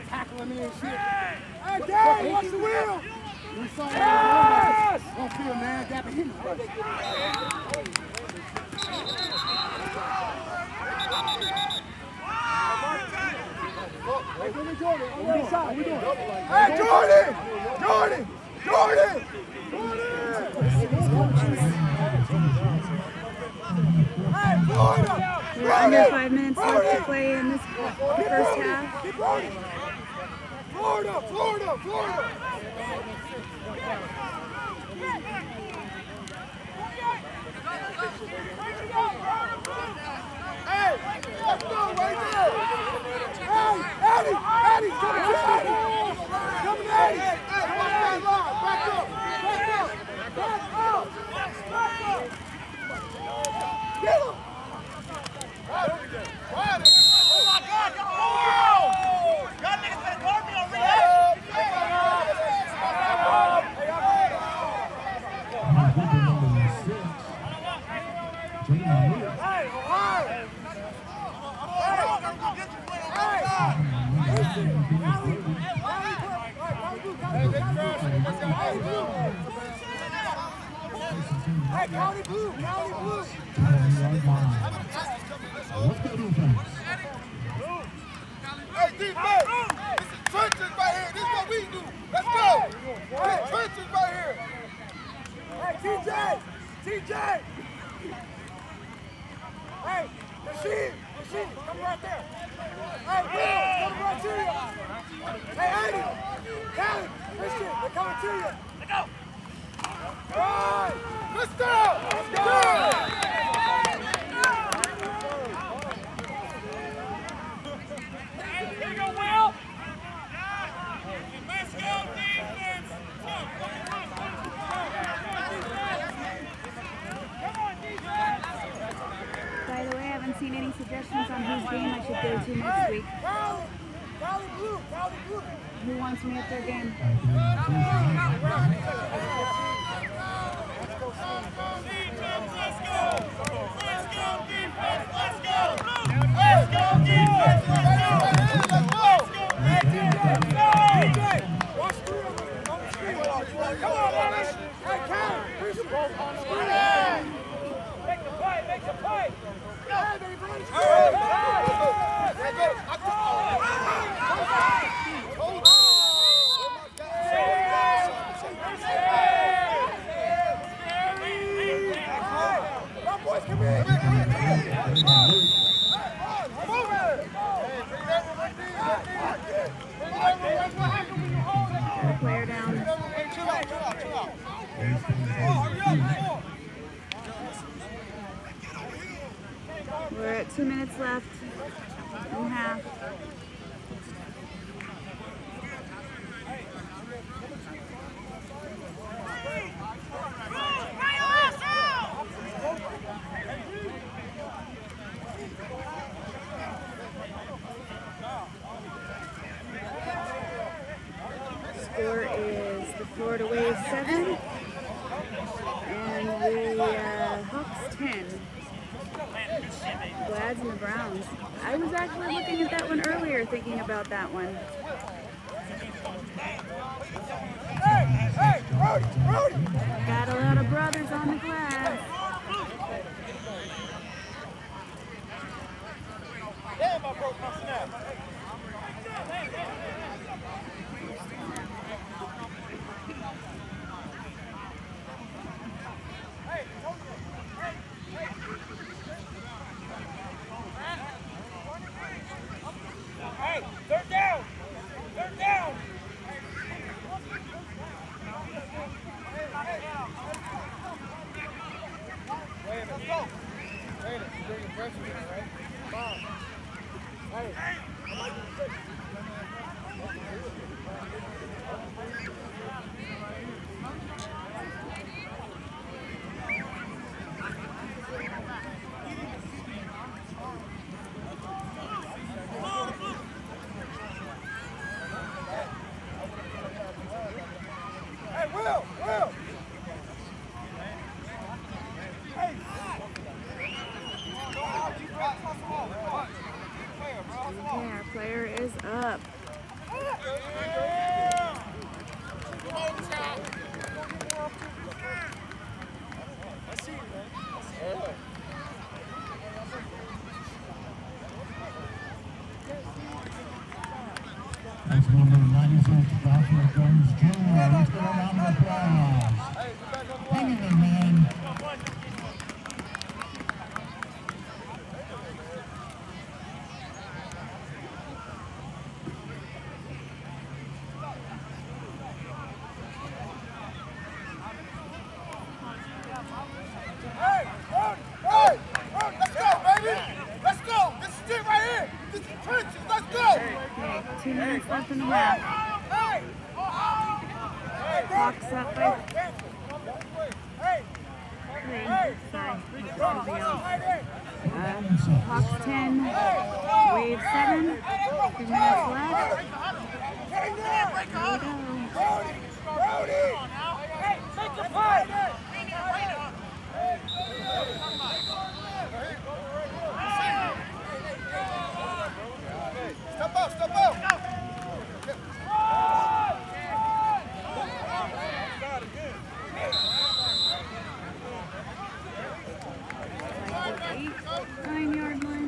[SPEAKER 3] tackle him and shit. Hey, Gary, watch the wheel! Yes! Don't feel man, got to hit him. Hey, Jordan, on the side, we doing? Hey, Jordan! Jordan! Jordan! Jordan! Hey, Florida!
[SPEAKER 6] We're under five minutes left to play in this first half.
[SPEAKER 3] Florida! Florida! Florida! Get him!
[SPEAKER 12] Oh my God, y'all wow! Y'all niggas better guard me on reaction.
[SPEAKER 3] Hey, Ohio! Hey! Listen, Valley, Valley, Valley Blue, County Blue, County Blue. Hey, County Blue, County Blue.
[SPEAKER 8] Hey, defense! This is trenches right here. This is what we do. Let's go. This trenches right here.
[SPEAKER 3] Hey, TJ! TJ! Hey, Rasheed! Rasheed, come right there. Hey, Will, come right to you. Hey, Eddie! Callie, Christian, they're coming to you. Let's go.
[SPEAKER 6] Who wants me at their game?
[SPEAKER 3] Make the play, make the play. Hey, they
[SPEAKER 6] two minutes left and half. that one.
[SPEAKER 4] Hey, hey, Brody, Brody.
[SPEAKER 6] Got a lot of brothers on the eight, nine yard line.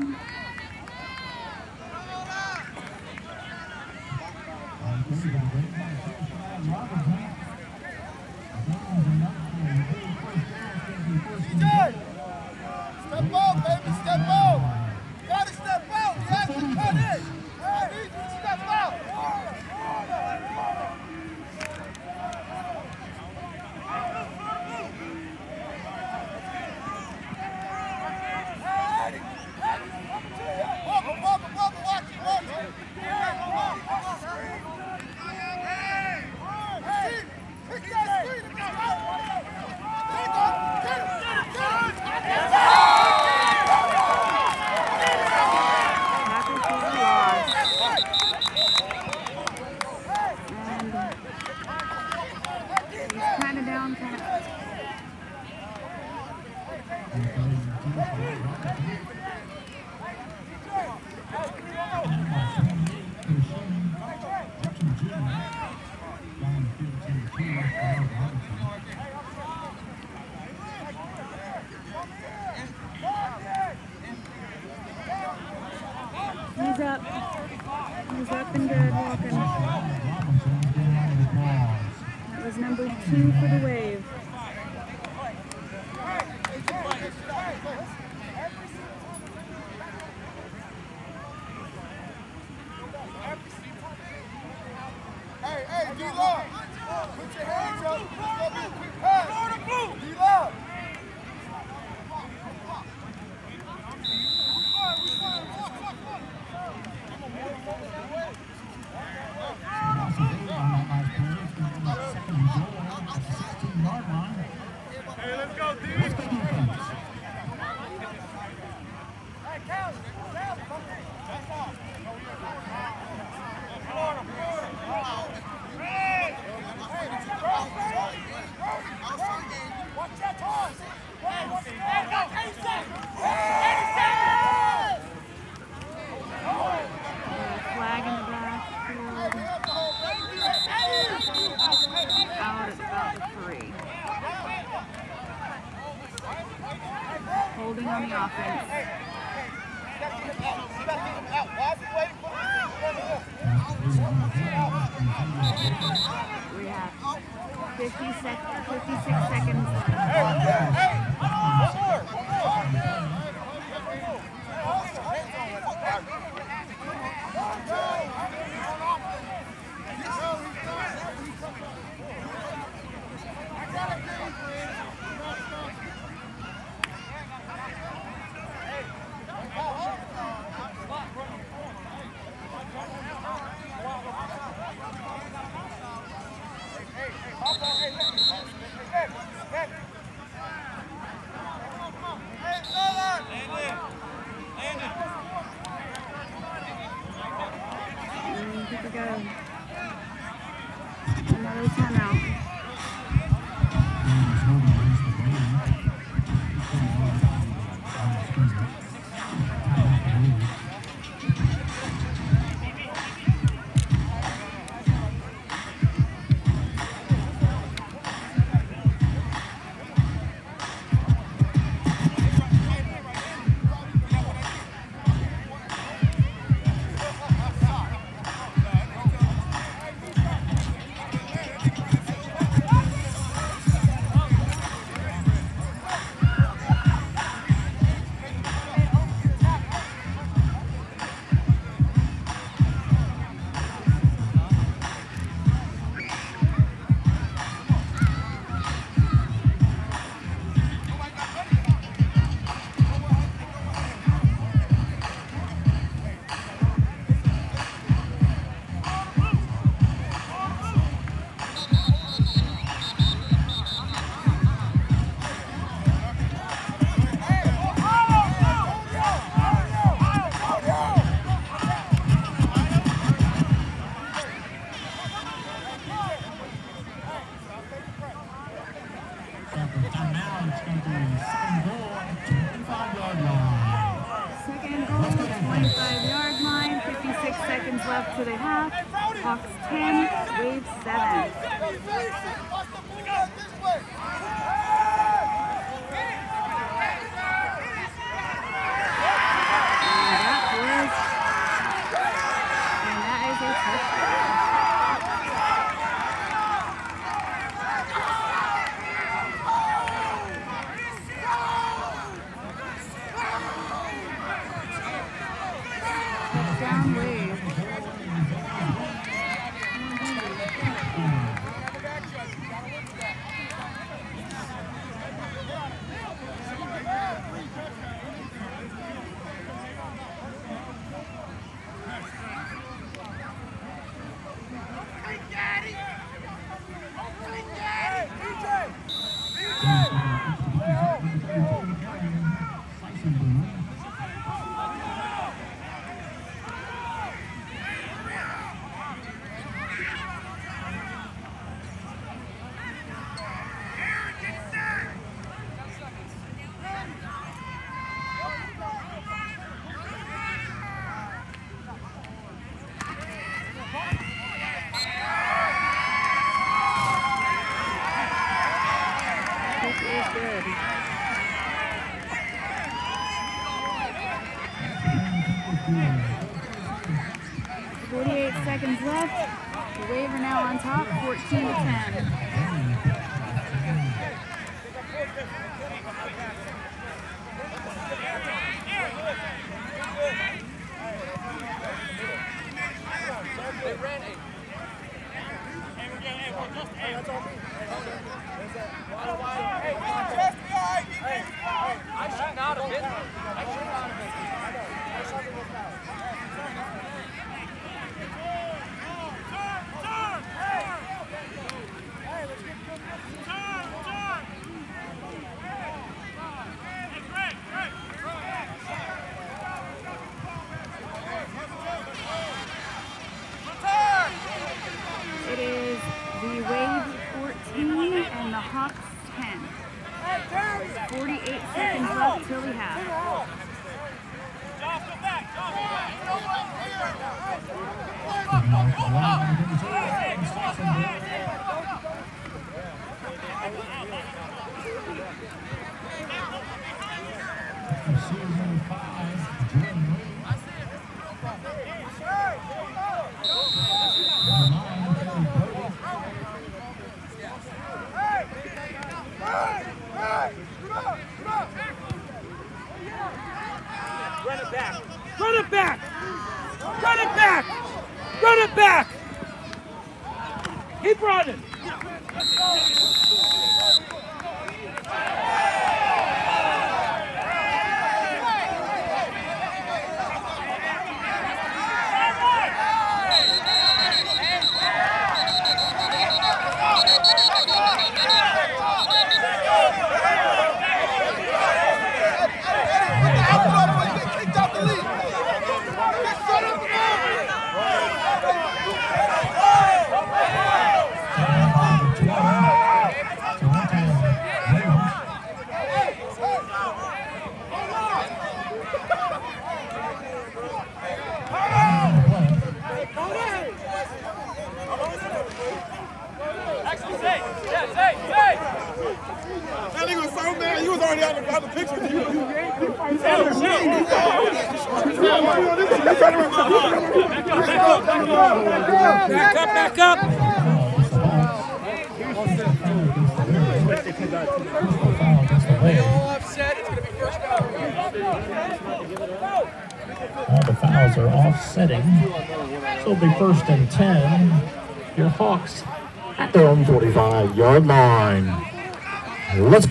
[SPEAKER 6] The Wave
[SPEAKER 3] are now on top, 14 to 10.
[SPEAKER 6] I should not have been there.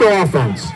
[SPEAKER 3] offense.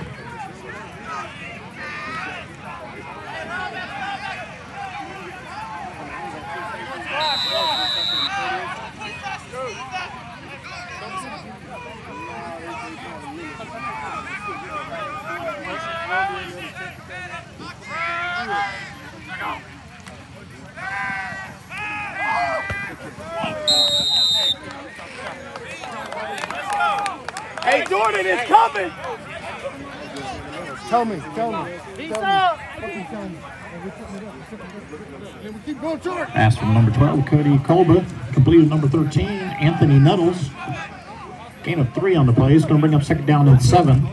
[SPEAKER 3] Colba completed number 13, Anthony Nettles. Gain of three on the play. He's going to bring up second down and seven.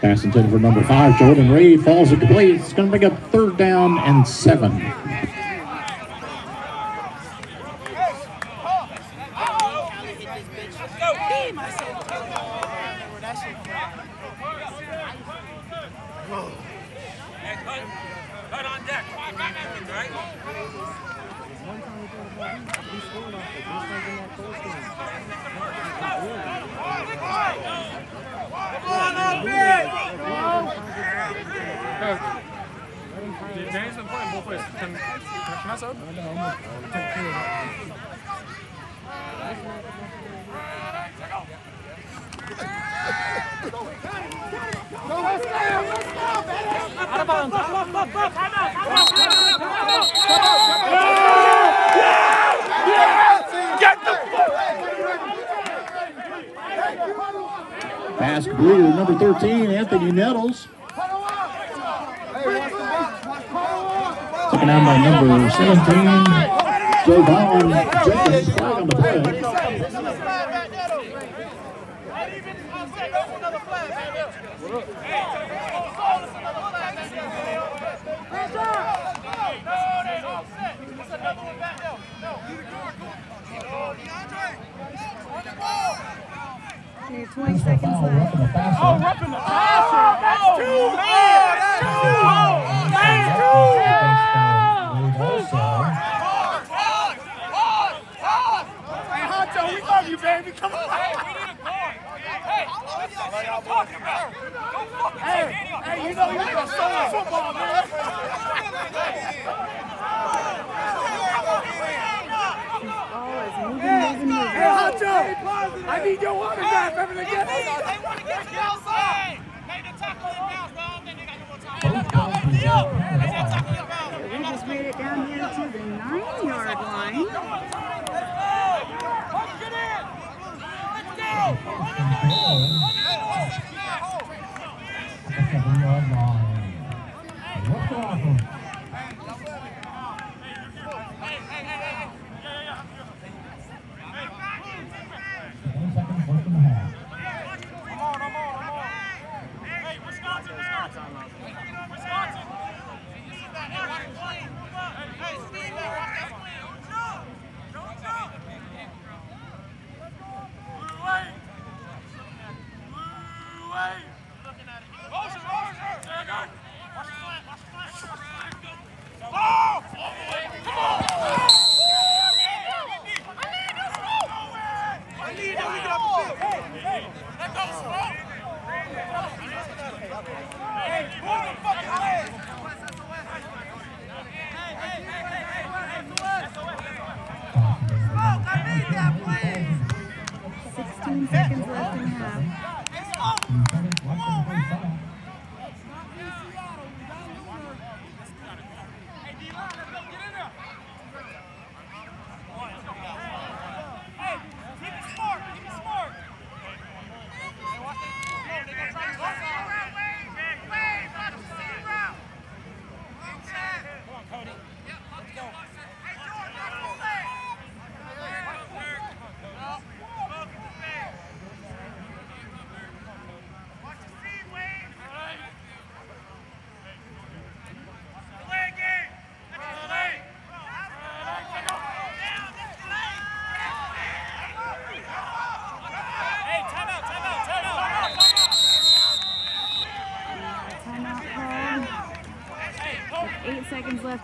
[SPEAKER 3] Pass intended for number five. Jordan Reed falls it complete. It's going to make up third down and seven.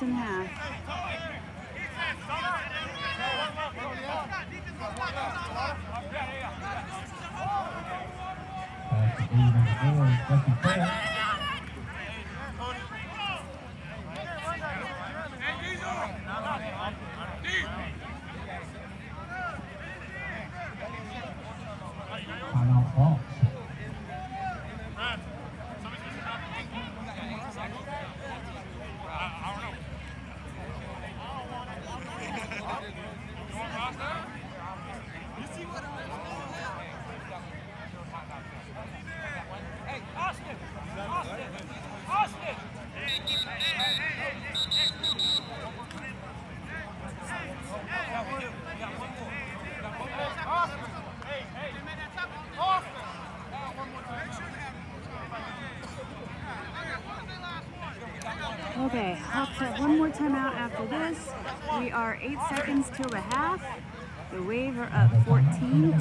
[SPEAKER 6] and half.
[SPEAKER 13] to
[SPEAKER 3] one more timeout after this. We are eight seconds to the half. The Wave are up
[SPEAKER 6] 14.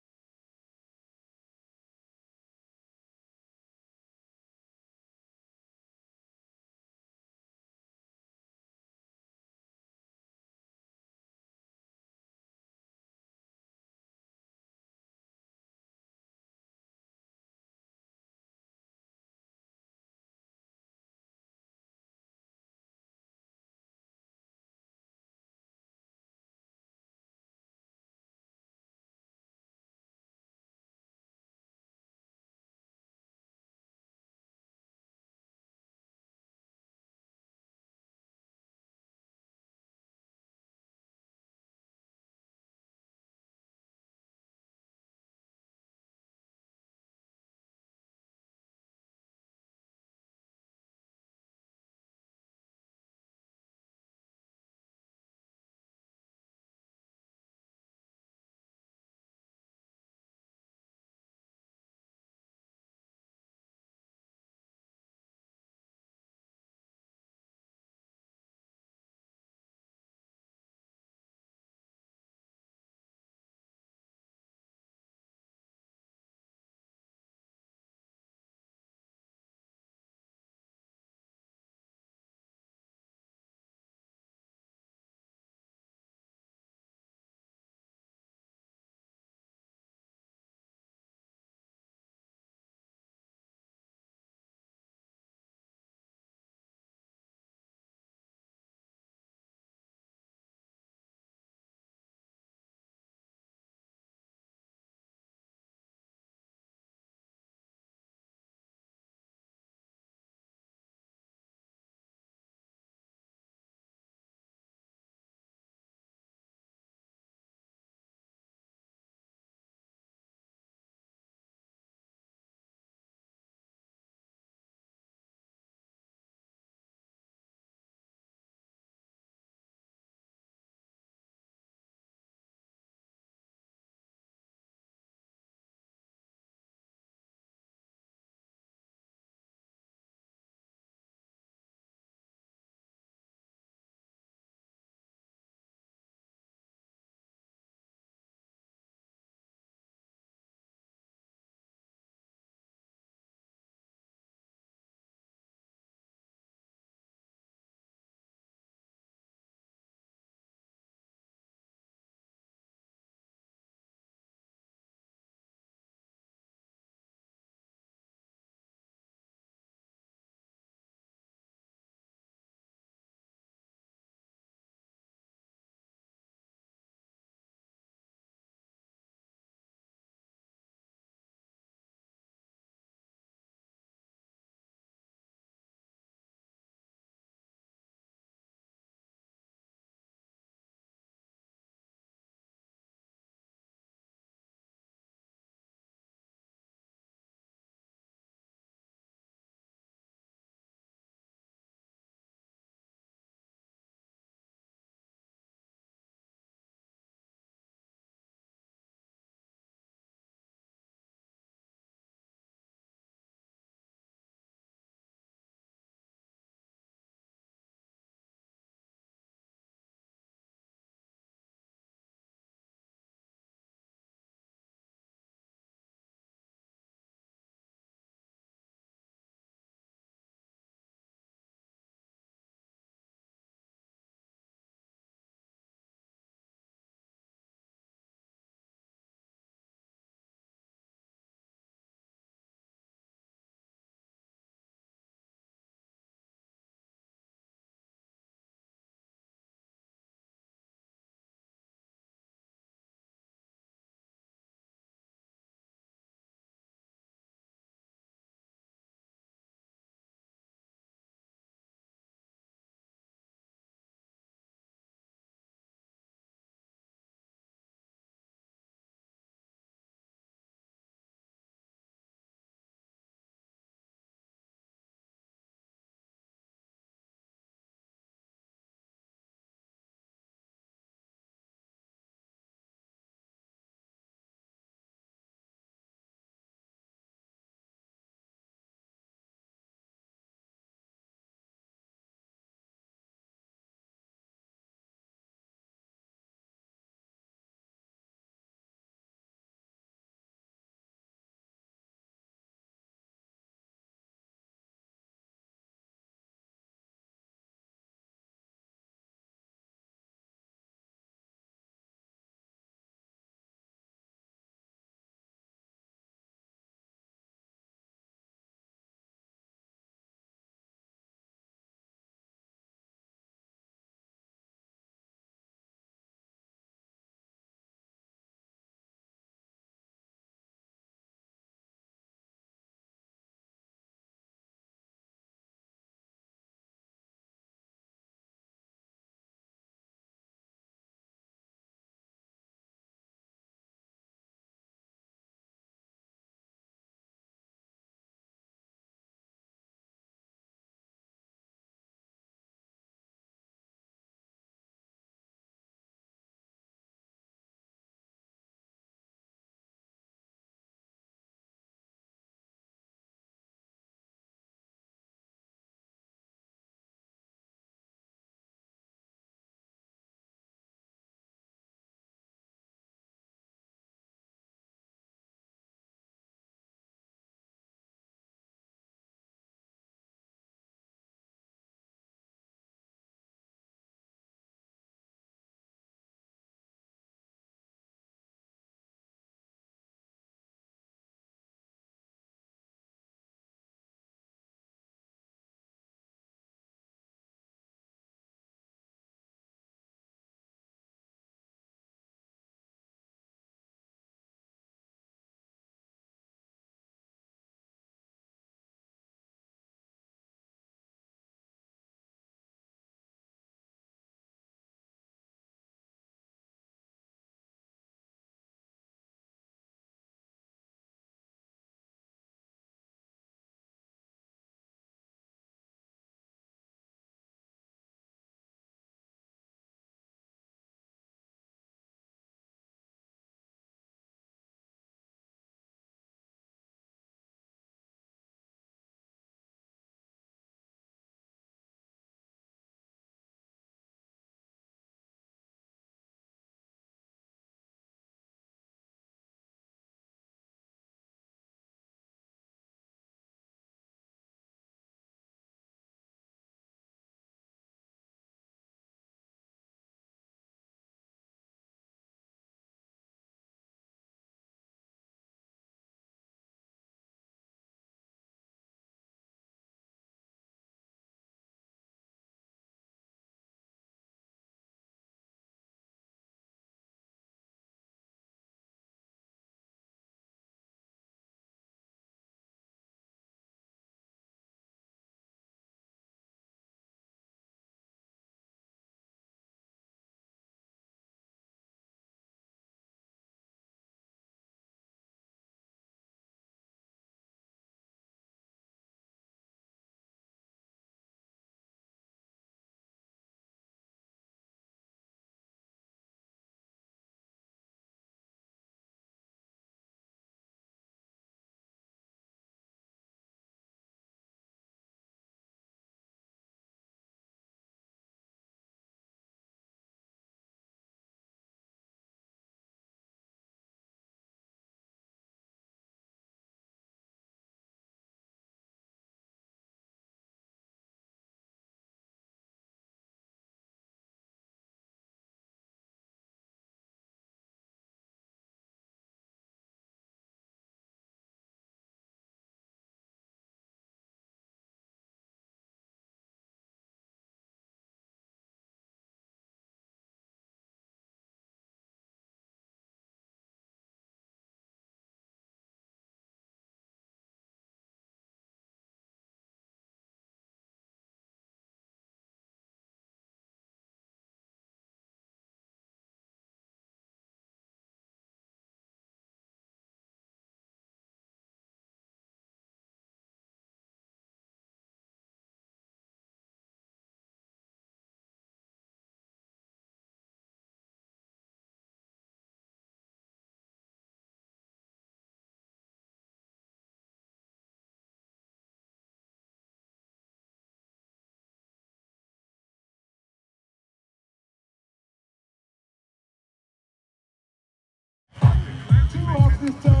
[SPEAKER 6] This
[SPEAKER 4] time.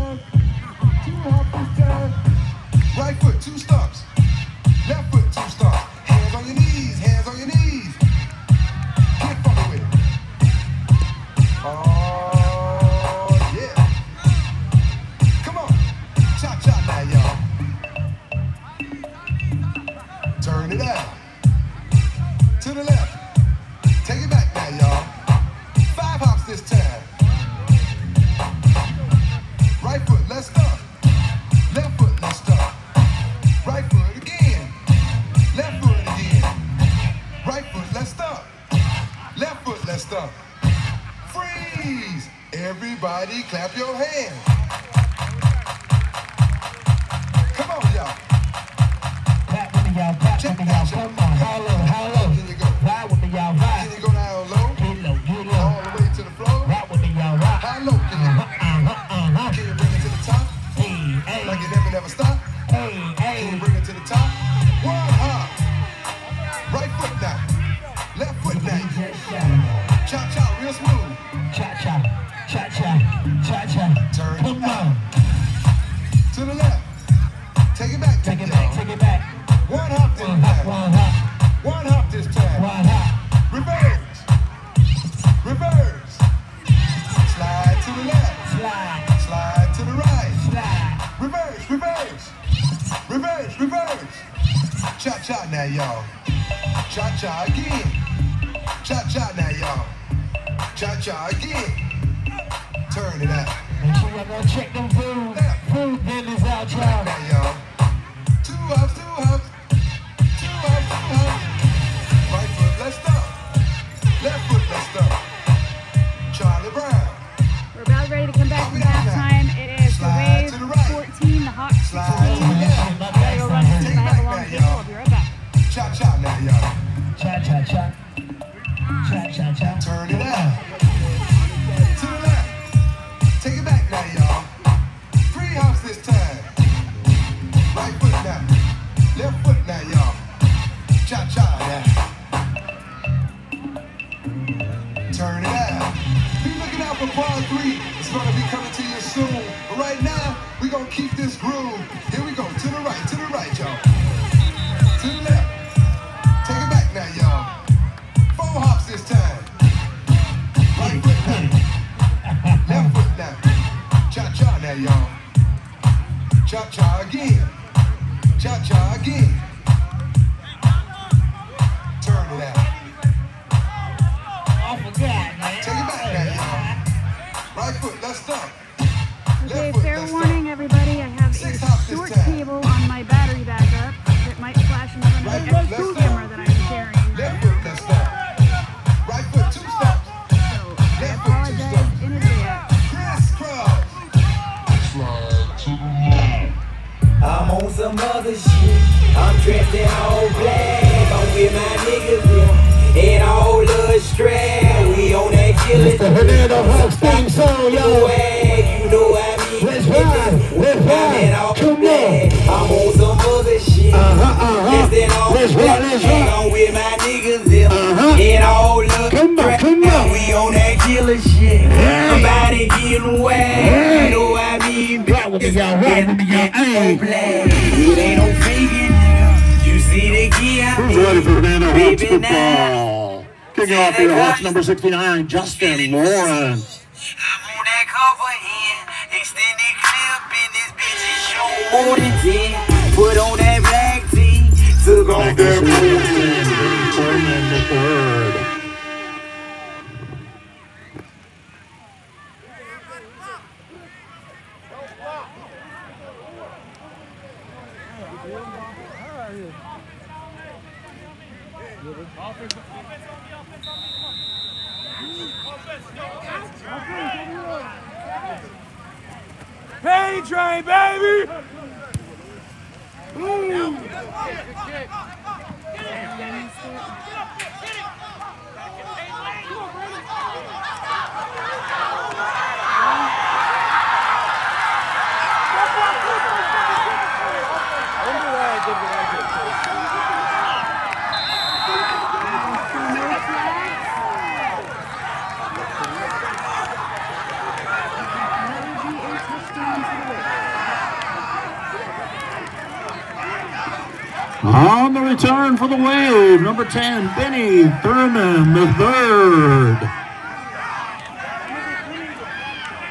[SPEAKER 4] For the
[SPEAKER 3] wave, number 10, Benny Thurman, the third.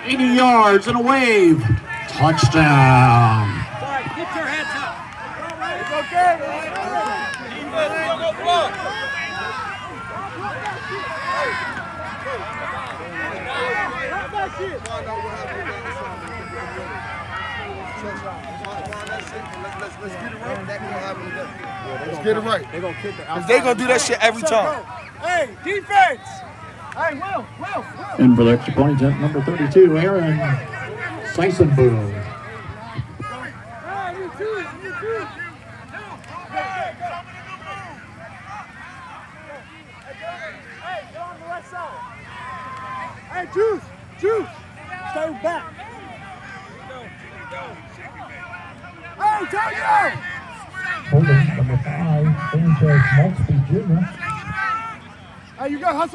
[SPEAKER 3] 80 yards and a wave. Touchdown.
[SPEAKER 8] Heads up.
[SPEAKER 4] Let's get it right.
[SPEAKER 10] They're gonna kick the
[SPEAKER 4] Cause they gonna do that shit every time.
[SPEAKER 5] Hey, defense! Hey, Will, Will, Will.
[SPEAKER 3] And for the extra point attempt, number 32, Aaron Seisenboom.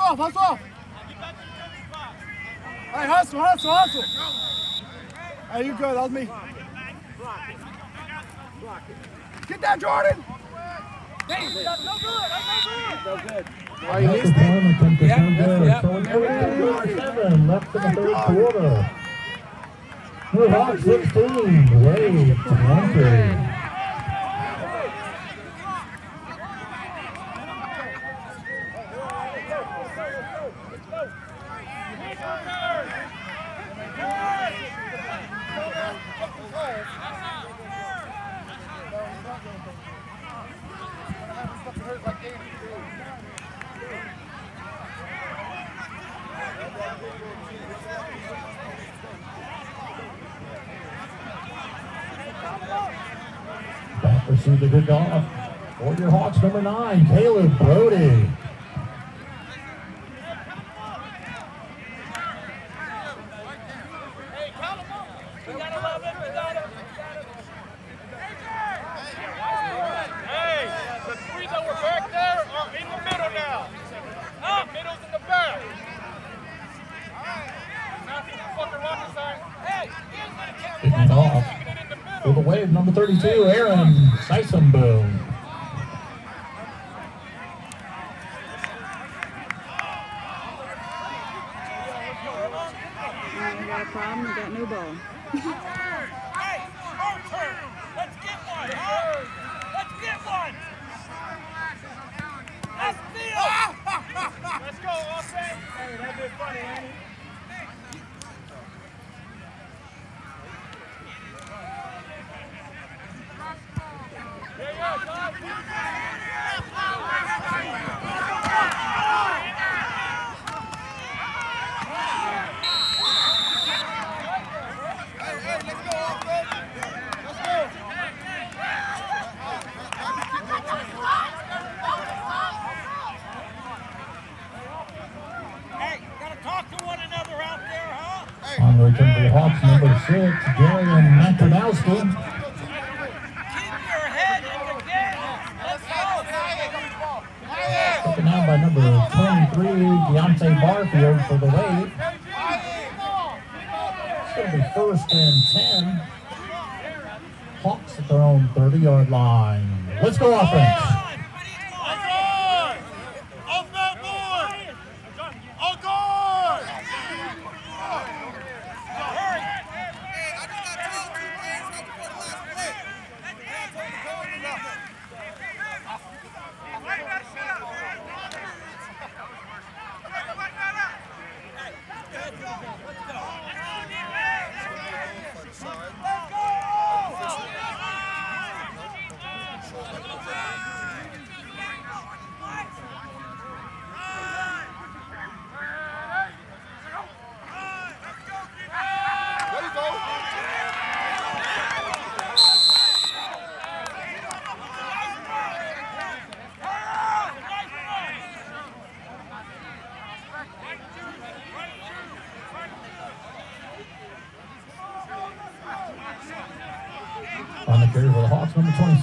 [SPEAKER 5] off, hustle off. Hey, hustle, hustle, hustle. Hey, you good, that was me. Get that, Jordan. That's no good, that's no good.
[SPEAKER 3] No good. Are you? Yep, yep. Left in the third quarter.
[SPEAKER 7] We're
[SPEAKER 3] on 16, way to 100.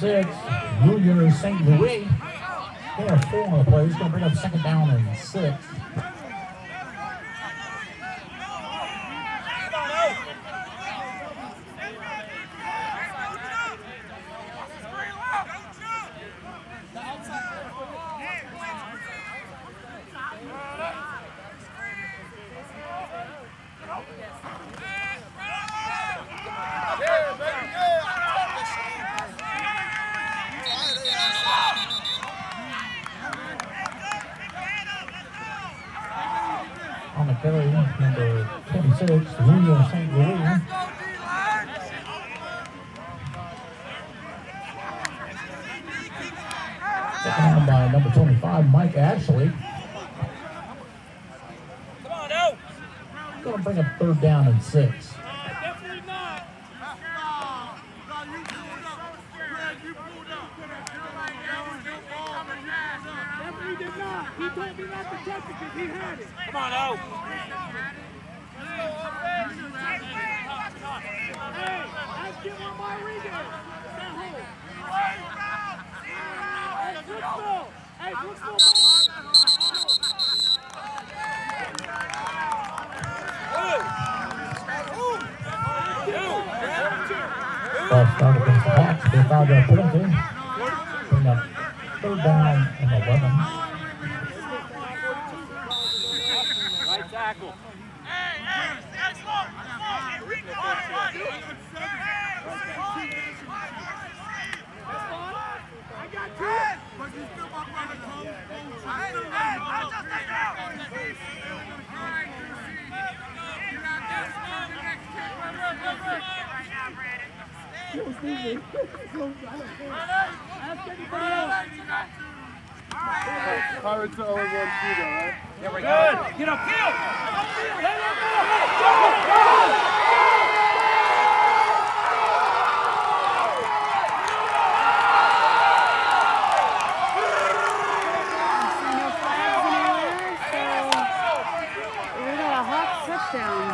[SPEAKER 3] 26, Junior St. Louis. They have four on the play. He's going to bring up second down and six. on the carry, number 26, Junior St. Louis. Taken on by number 25, Mike Ashley.
[SPEAKER 8] Come on, out.
[SPEAKER 3] Going to bring up third down and six.
[SPEAKER 8] Definitely not.
[SPEAKER 5] Definitely did not. He told me not to touch it because he had it.
[SPEAKER 8] Come on, out.
[SPEAKER 5] Hey, ask him on my reader. That hole. Hey, Brooksville. Hey, Brooksville.
[SPEAKER 3] Ball against the. They. Bring up third down and 11.
[SPEAKER 8] Right tackle.
[SPEAKER 5] I got two. But you still my brother, Cole. I still love you. Ask anybody else.
[SPEAKER 4] Pirates are always on shooter?
[SPEAKER 8] Good. Get up, field.
[SPEAKER 6] No flags anywhere, so we got a Hawks touchdown.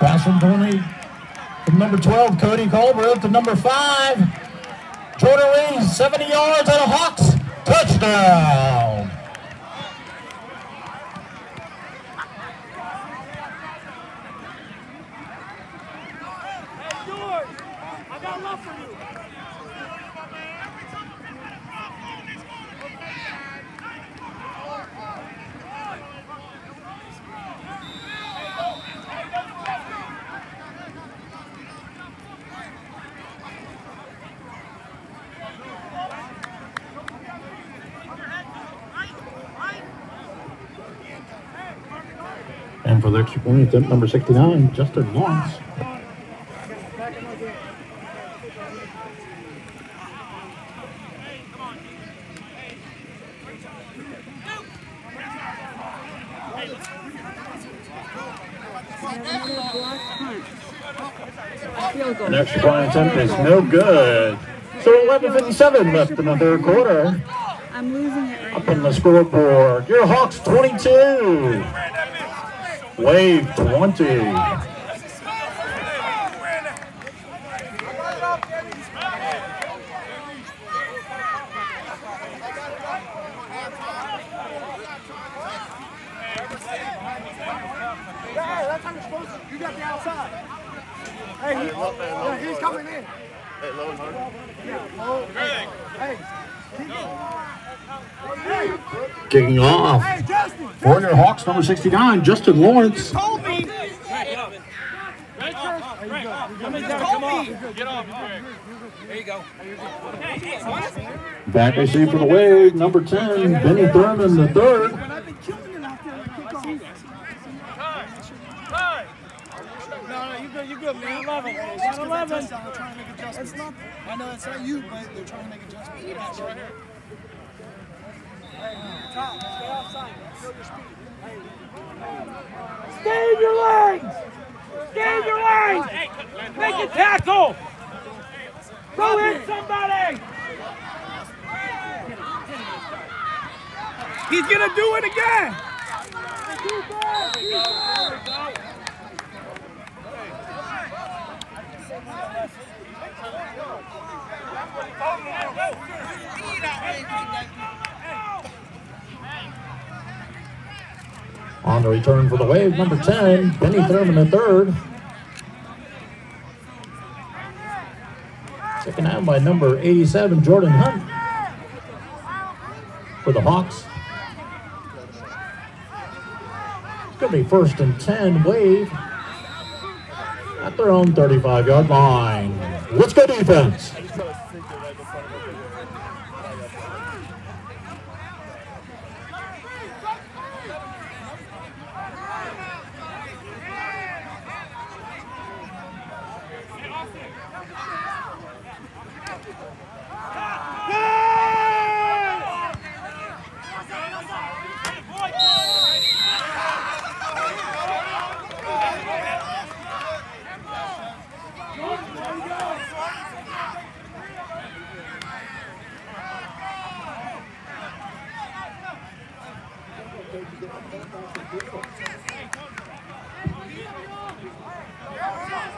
[SPEAKER 3] Pass from Tony. From number 12, Cody Culver to number 5. Jordan Reed, 70 yards and a Hawks touchdown. Extra point attempt, number 69, Justin Lawrence.
[SPEAKER 6] We have another blocked punt. Field goal.
[SPEAKER 3] An extra point attempt is no good. So 11.57 left in the third quarter.
[SPEAKER 6] I'm losing it right
[SPEAKER 3] Up on the scoreboard, your Hawks 22. Wave 20.
[SPEAKER 5] Hey, that's how you're supposed to. You got the outside. Hey, he, yeah, he's coming in. Hey, low and hard. Yeah, low. Hey, hey. Hey,
[SPEAKER 3] Kicking off.
[SPEAKER 5] hey, Justin.
[SPEAKER 3] For your Hawks, number 69, Justin Lawrence.
[SPEAKER 5] Told me.
[SPEAKER 8] Get up. Come in there. Come on. Get off. There you go.
[SPEAKER 3] Back I see for the wave, number 10, Benny Thurman, the third.
[SPEAKER 5] But I've been killing it out there on kickoff.
[SPEAKER 14] No, no, you good, you good, man.
[SPEAKER 8] 11.
[SPEAKER 14] It's just 'cause that touchdown, They're trying to make adjustments. I know it's not you, but they're trying to make adjustments. I got you.
[SPEAKER 5] Tom, stay outside. Feel your speed.
[SPEAKER 8] Stay in your lanes. Stay in your lanes. Make a tackle. Go hit somebody.
[SPEAKER 5] He's gonna do it again.
[SPEAKER 3] On the return for the wave, number 10, Benny Thurman, the third. Taken out by number 87, Jordan Hunt. For the Hawks. It's going to be first and 10, wave. At their own 35 yard line. Let's go defense.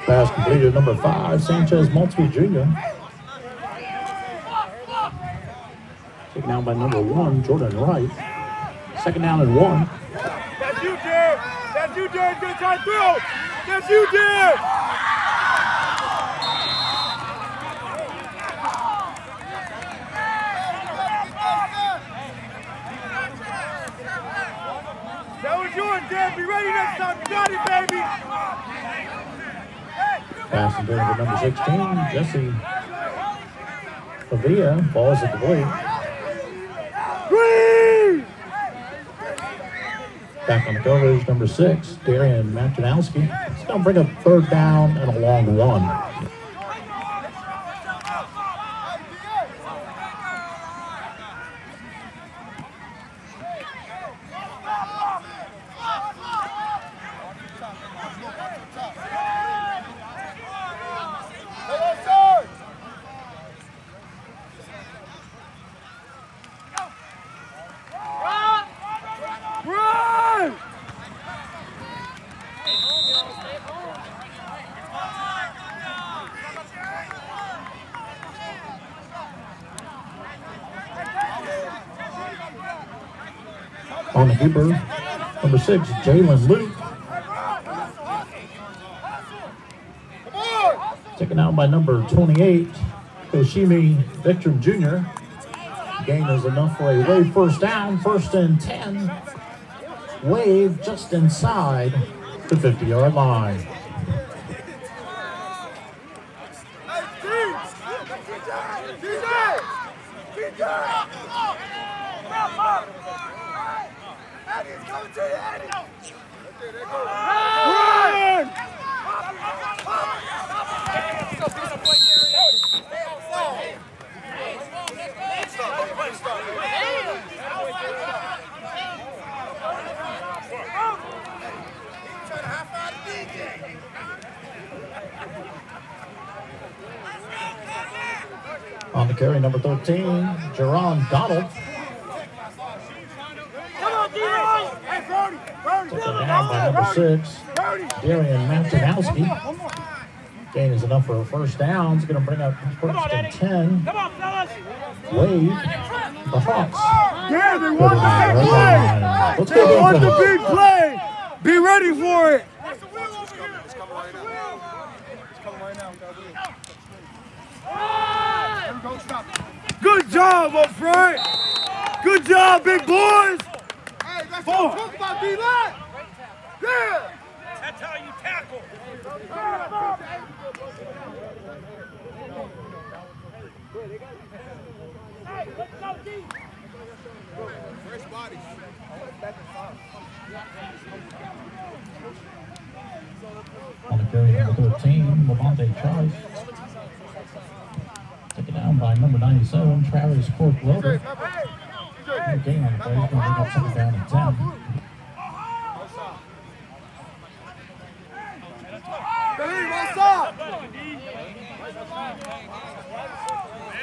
[SPEAKER 3] Pass completed number five, Sanchez Maltby Jr. Taken down by number one, Jordan Wright. Second down and one.
[SPEAKER 5] That's you, Jared. That's you, Jared. Good time through. That's you, Jared. That was yours, Jared. Be ready next time. You got it, baby.
[SPEAKER 3] Pass intended for number 16, Jesse Pavia falls at the plate.
[SPEAKER 5] Green.
[SPEAKER 3] Back on the coverage, number six, Darian Matanowski. It's going to bring up third down and a long one.
[SPEAKER 5] Run!
[SPEAKER 3] On the keeper, number six, Jalen Luke. Taken out by number 28, Koshimi Victor Jr. Gain is enough for a wave first down, first and 10. Wave just inside the 50 yard line. Carry, number 13, Jerron Donald.
[SPEAKER 5] Hey, Brody! Brody!
[SPEAKER 3] Taken down by number six, Darian Matanowski. Gain is enough for a first down. It's going to bring up first and 10.
[SPEAKER 8] Come on, fellas.
[SPEAKER 3] Wave, the Hawks.
[SPEAKER 5] Yeah, they want the big play!
[SPEAKER 3] Let's
[SPEAKER 5] They want the big play! Be ready for it! Good job up front! Good job, big boys!
[SPEAKER 4] Hey, that's what I'm talking about, D-line. Yeah.
[SPEAKER 8] That's how you tackle. Hey, let's go deep.
[SPEAKER 4] Fresh bodies.
[SPEAKER 3] On the carry, number 13, Levante Charles. Down by number 97, Travis Cork Loader. Gain on the play. It's going to bring up second down and 10.
[SPEAKER 5] Believe what's up?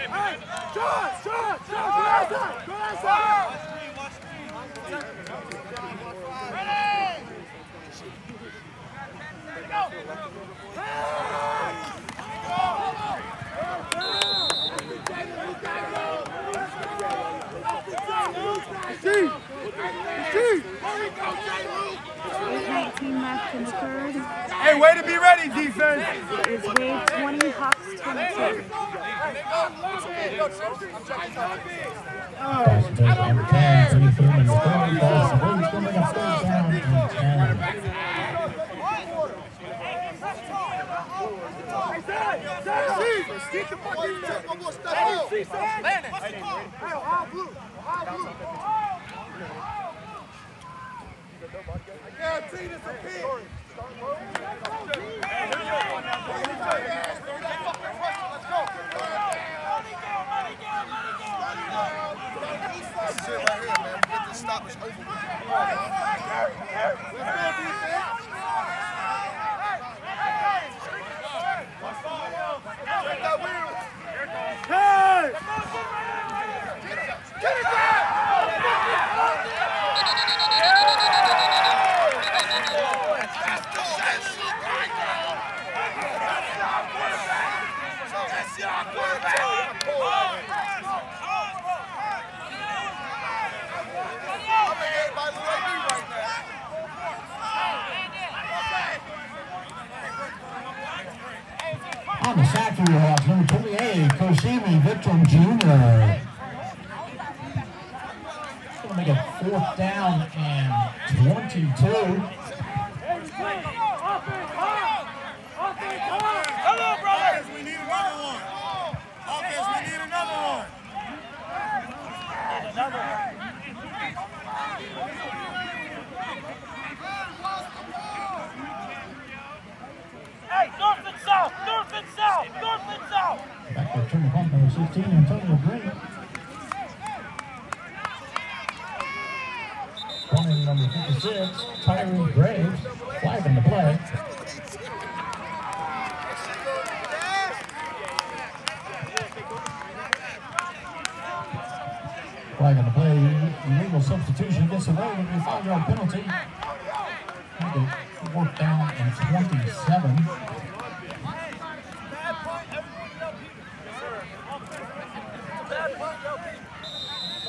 [SPEAKER 5] Hey, Sean, go outside, go outside.
[SPEAKER 6] 819 left in the third.
[SPEAKER 5] Hey, way to be ready, defense.
[SPEAKER 6] It's wave 20, Hawks 22.
[SPEAKER 3] Pass intended for number 10, Timmy Thurman, the third. Pass away. It's going to bring up third down and 10.
[SPEAKER 4] Get the fuck in there. One more step out.
[SPEAKER 5] Hey, Ohio Blue. Ohio Blue.
[SPEAKER 4] I guarantee this a pin. That's it right here, man. We get this stop, it's over. with. Let's go, defense. Check that wheel.
[SPEAKER 5] Hey!
[SPEAKER 4] Get it down!
[SPEAKER 3] On the sack for your Hawks, number 28, Koshimi Victor Jr. Going to make it fourth down and 22.
[SPEAKER 7] Hello, brothers. We need another one. Offense, we need another one. Hey, north and south, north and south, north and south.
[SPEAKER 3] Back to the punt, number 16, Antonio Green. Running number 56, Tyree Graves, flag in the play. Flag in the play, illegal substitution gets away with a five-yard penalty. Fourth down and 27.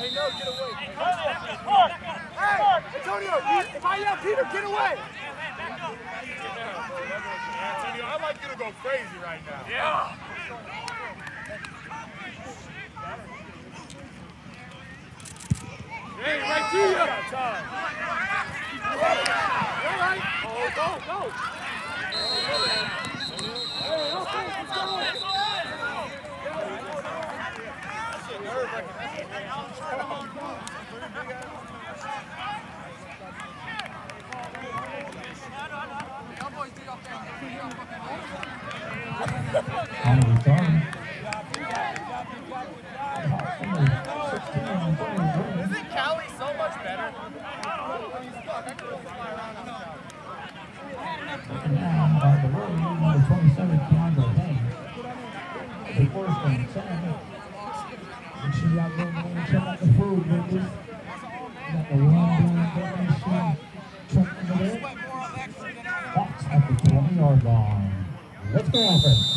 [SPEAKER 5] Hey, Antonio, you- if I yell Peter, get away.
[SPEAKER 4] Antonio, I like you to go crazy right now.
[SPEAKER 7] Yeah.
[SPEAKER 5] Hey, right to you. All right. Oh, go, go. Hey, okay, let's go.
[SPEAKER 3] On Let's go,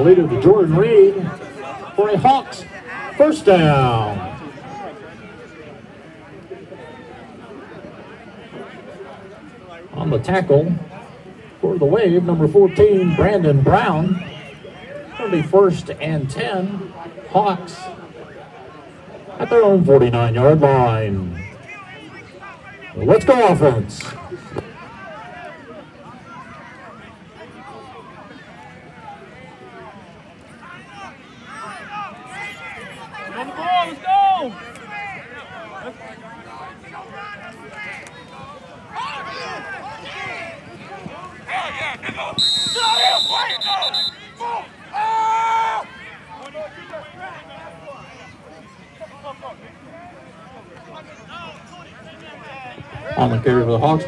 [SPEAKER 3] completed to Jordan Reed for a Hawks first down. On the tackle for the wave, number 14, Brandon Brown. It'll be first and 10, Hawks at their own 49-yard line. Let's go offense.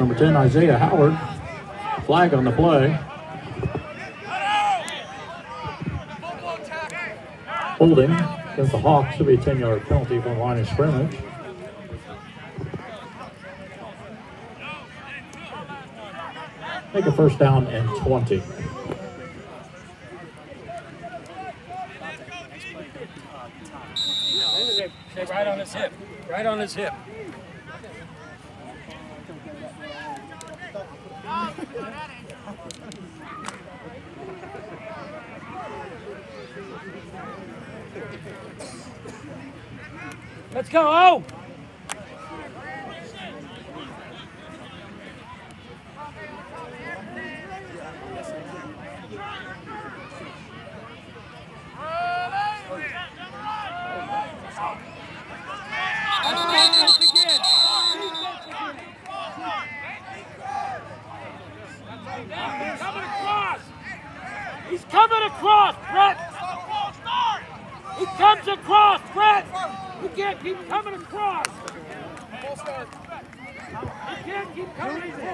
[SPEAKER 3] number 10, Isaiah Howard. Flag on the play. Holding against the Hawks to be a 10-yard penalty from the line of scrimmage. Make a first down and 20.
[SPEAKER 5] Let's go! You can't keep coming across.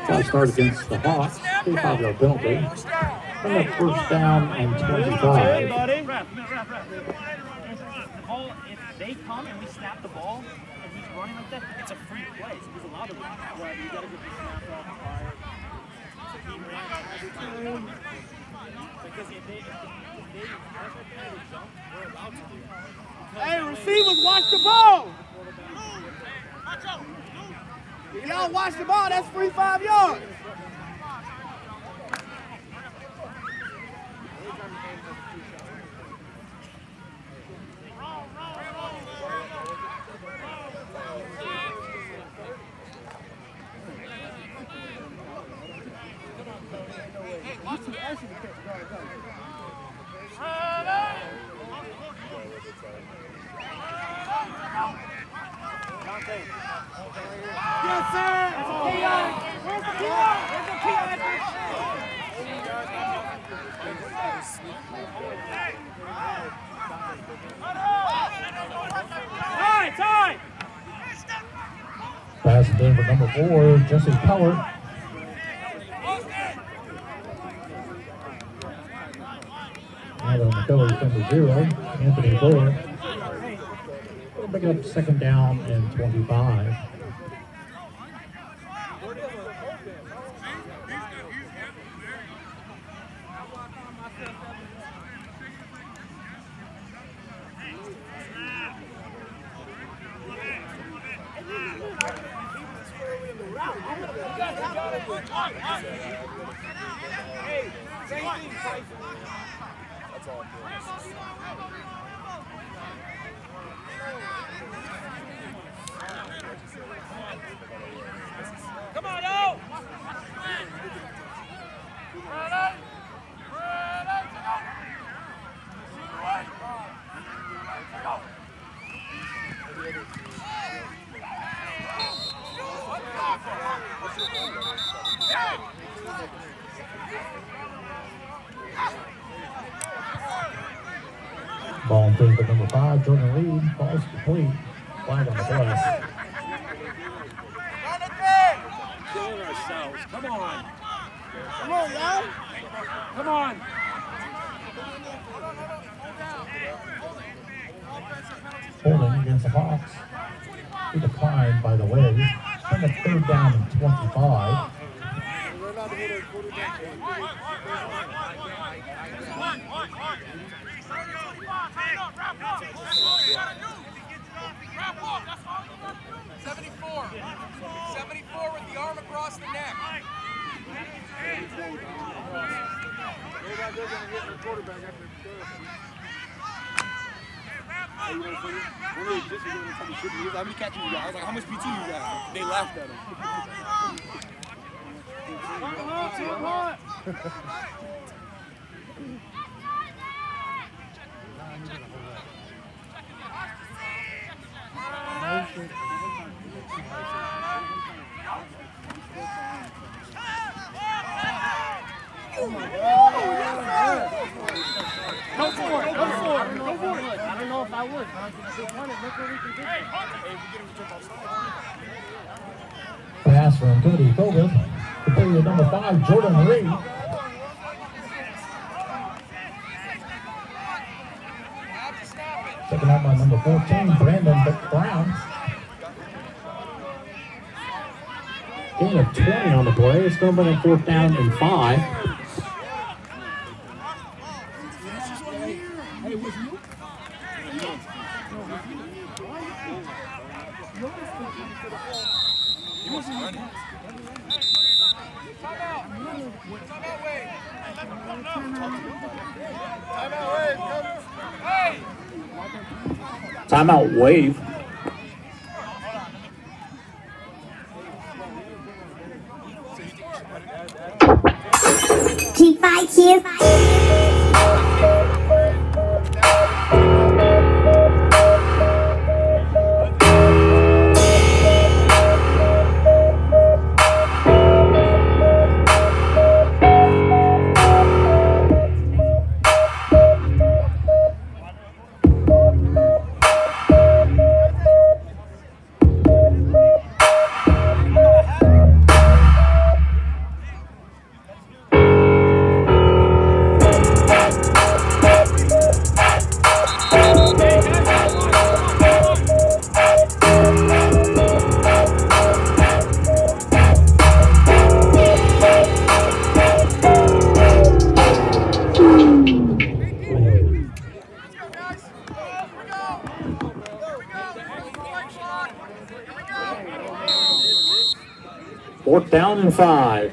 [SPEAKER 3] False start against the Hawks. 35 yard penalty. And a first down and 25.
[SPEAKER 8] If they come and we snap the ball and he's running like that, it's a free play. There's a lot of you got to get the snap off fire. Because if they, if they, if they, if they jump, we're allowed to do
[SPEAKER 5] Hey, receivers, watch the ball. Y'all watch the ball. That's free five yards. Yes, sir. Where's the key? Where's the key?
[SPEAKER 8] Time, time.
[SPEAKER 3] Pass is in four, Jesse Peller. Now on the Phillies, number zero, Anthony Buller. We'll pick up second down and 25. The play. It's going to a fourth down and five. Timeout wave. Five.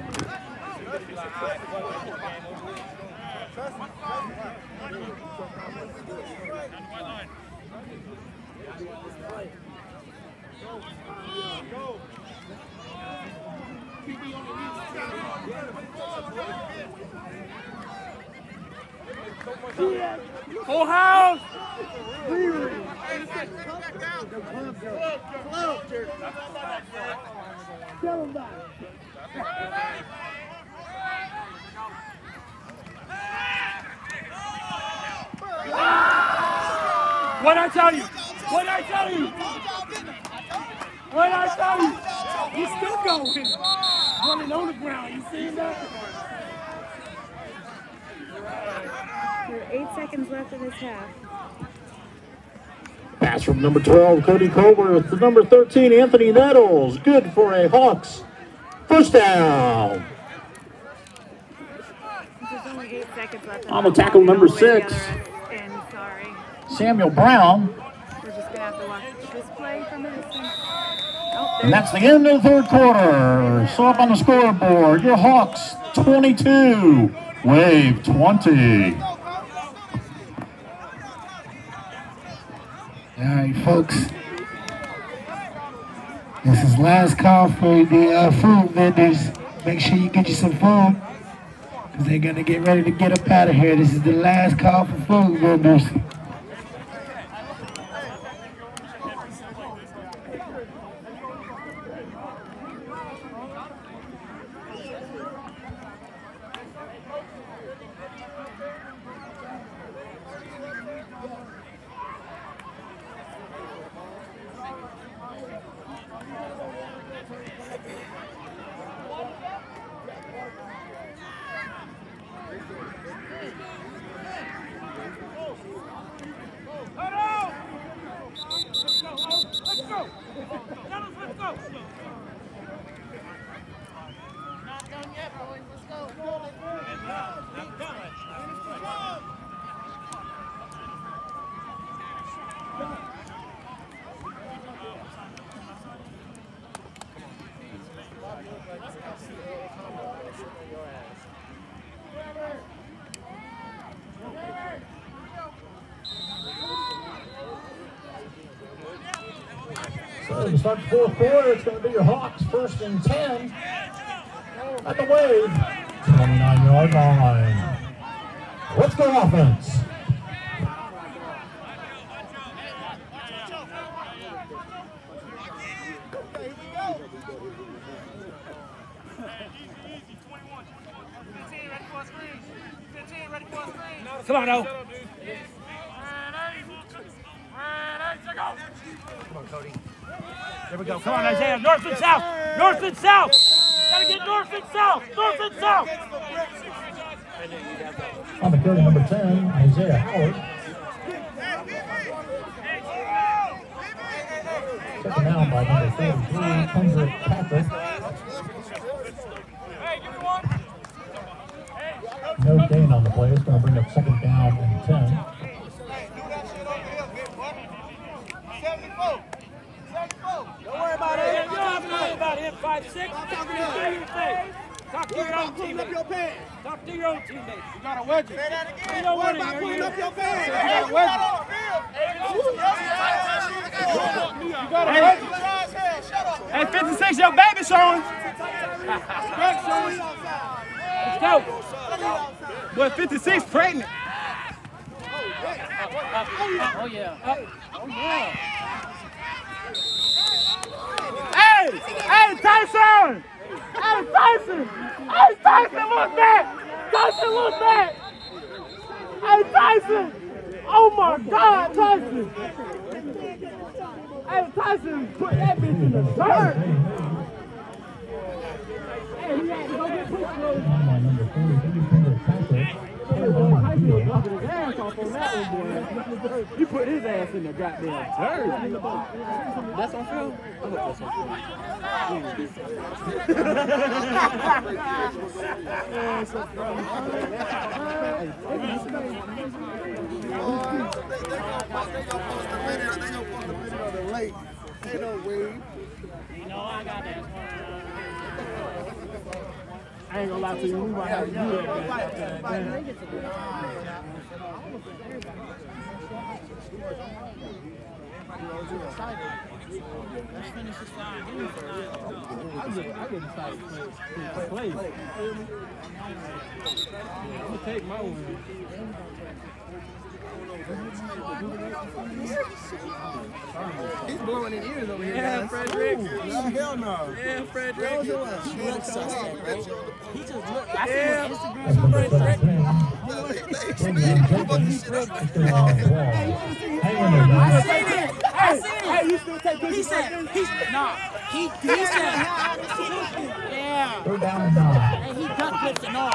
[SPEAKER 5] Full house. What I tell you? What I tell you? What I tell you? He's still going. Running on the ground. You see that?
[SPEAKER 6] There are eight seconds left in this half.
[SPEAKER 3] Pass from number 12, Cody Colworth, to number 13, Anthony Nettles. Good for a Hawks first down.
[SPEAKER 6] There's only eight.
[SPEAKER 3] On the tackle, number
[SPEAKER 6] All the way
[SPEAKER 3] six.
[SPEAKER 6] And sorry.
[SPEAKER 3] Samuel Brown.
[SPEAKER 6] We're just gonna have to watch this play from this. Oh,
[SPEAKER 3] And that's the end of the third quarter. So up on the scoreboard, your Hawks 22, Wave 20.
[SPEAKER 11] All right, folks. This is last call for the uh, food vendors. Make sure you get you some food because they're going to get ready to get up out of here. This is the last call for food vendors.
[SPEAKER 3] So to start the fourth quarter, it's going to be your Hawks first and 10 at the Wave, 29 yard line. Let's go offense.
[SPEAKER 5] Come on, O.
[SPEAKER 15] Come on, Cody.
[SPEAKER 5] There we go. Come on, Isaiah. North and south. North and south. Gotta get north and south. North and south.
[SPEAKER 3] On the carry, number 10, Isaiah Howard. Taken
[SPEAKER 5] Go. Boy, 56 pregnant. Oh, yeah. Oh, yeah. Hey! Hey, Tyson! Hey, Tyson! Hey, Tyson, look back! Tyson, look back! Hey, Tyson! Oh my God, Tyson! Hey, Tyson, put that bitch in the dirt! Hey, he had to go get pushed those.
[SPEAKER 3] On number 43, Kendrick Patrick.
[SPEAKER 5] Tyson was knocking his ass off on that one, boy. He put his ass in the goddamn dirt. That's on film? I hope that's on film.
[SPEAKER 8] They gonna post the video. They gonna post the video of the late.
[SPEAKER 5] You know I got that. I ain't gonna lie to you, we might have to do that. man. I get, I get excited to play. play. I'm gonna take my win.
[SPEAKER 10] He's blowing in ears over here.
[SPEAKER 5] Yeah,
[SPEAKER 10] guys.
[SPEAKER 5] Frederick.
[SPEAKER 10] No, hell no.
[SPEAKER 5] Yeah, Frederick.
[SPEAKER 10] That was your ass.
[SPEAKER 5] He looks suspect, bro.
[SPEAKER 8] He just looked. I
[SPEAKER 5] Yeah.
[SPEAKER 8] seen his Instagram story. I seen it. I seen it.
[SPEAKER 5] Hey, you still take
[SPEAKER 8] He
[SPEAKER 5] pictures like
[SPEAKER 8] said,
[SPEAKER 5] this?
[SPEAKER 8] he, nah, he, he said, yeah.
[SPEAKER 3] Third down and nine.
[SPEAKER 8] And he duck flips and all.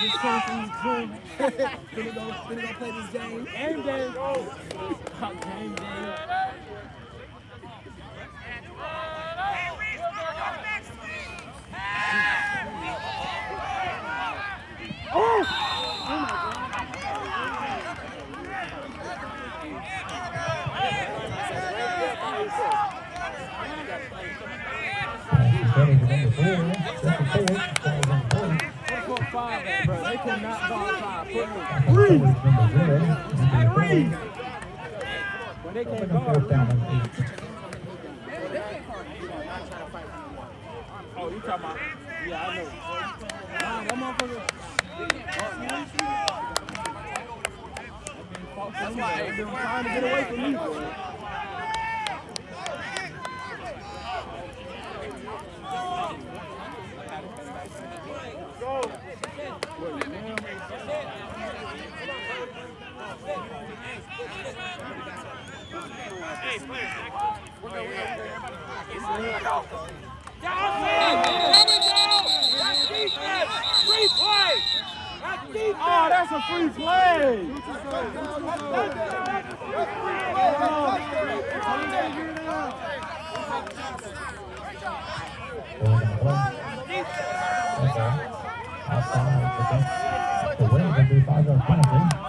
[SPEAKER 5] Just came from Zoom.
[SPEAKER 10] Finna go, finna go play this game.
[SPEAKER 5] Game day. Oh, game day.
[SPEAKER 3] Heading
[SPEAKER 5] Oh, you talking about? Yeah, I know. Nah, that motherfucker. That's why they've trying to get away from me, boy. Oh, that's a free play.
[SPEAKER 3] Ball in play. That's all. Outside, against the wing, number five yard penalty.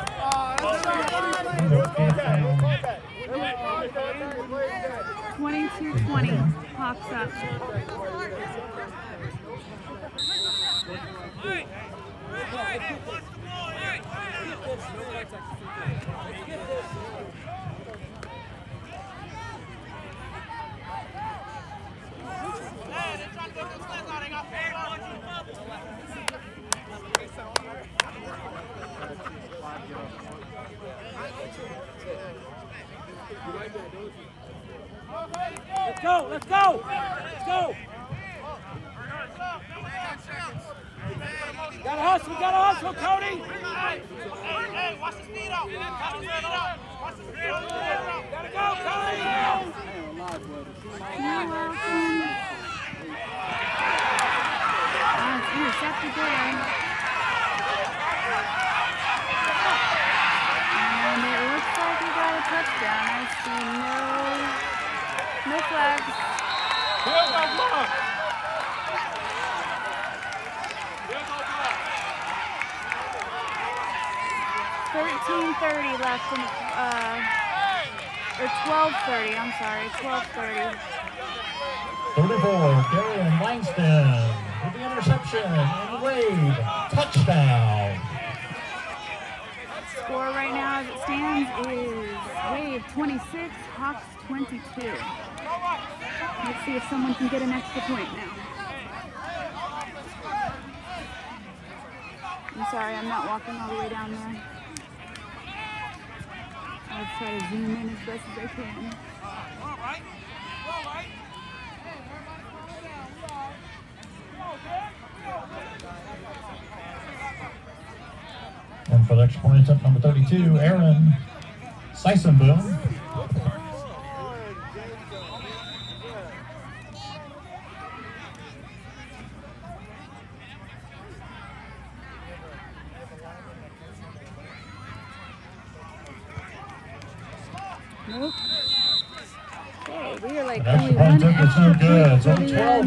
[SPEAKER 6] Hawks up.
[SPEAKER 8] Let's go, let's go, let's go. Gotta hustle, gotta hustle, Cody.
[SPEAKER 7] Hey, hey, watch the speed up. Watch the speed up. Watch the speed up.
[SPEAKER 8] Gotta go, Cody.
[SPEAKER 6] You're welcome. Ah, it's intercepted there. And it looks like we got a touchdown. I see no, no flags.
[SPEAKER 5] Field goal block.
[SPEAKER 6] 13:30 left in, uh, or 12:30. I'm sorry, 12:30.
[SPEAKER 3] 34, Darian Langston with the interception and Wade, touchdown.
[SPEAKER 6] Score right now as it stands is Wave 26, Hawks 22. Let's see if someone can get an extra point now. I'm sorry, I'm not walking all the way down there. I'll try to zoom in as best as I can.
[SPEAKER 3] And for the extra point number 32, Aaron Seisenboom.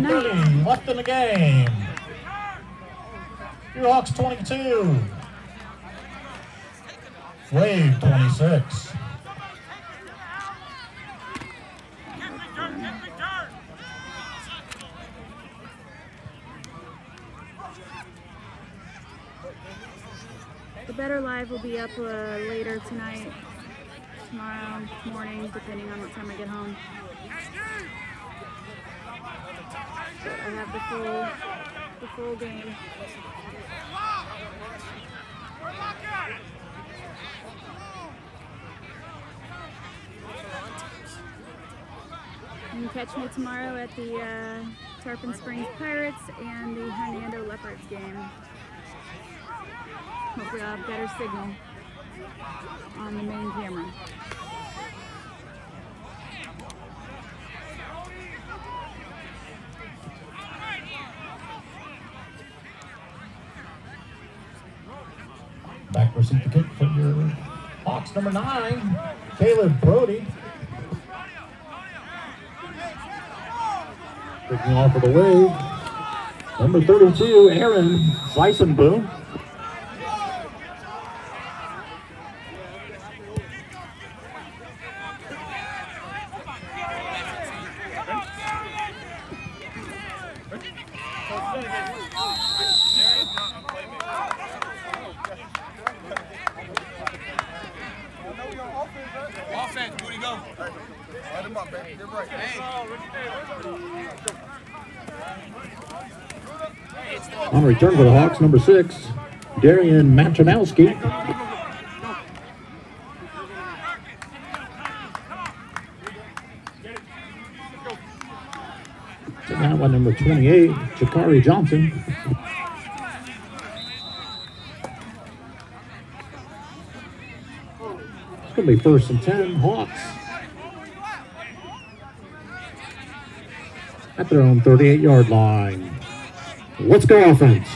[SPEAKER 3] 30 left in the game. Hawks 22. Wave 26.
[SPEAKER 6] The Better Live will be up uh, later tonight, tomorrow morning, depending on what time I get home. But I have the full, the full game. You can catch me tomorrow at the uh, Tarpon Springs Pirates and the Hernando Leopards game. Hopefully I'll have better signal on the main camera.
[SPEAKER 3] Back receive the kick for your Hawks number nine, Caleb Brody. Picking off of the wave. Number 32, Aaron Seisenboom.
[SPEAKER 7] Offense, Booty, go.
[SPEAKER 4] Let him up, baby. Get right.
[SPEAKER 3] On return for the Hawks, number six, Darian Machanowski. Taking by number 28, Jakari Johnson. It's going to be first and 10, Hawks. At their own 38 yard line. Let's go offense.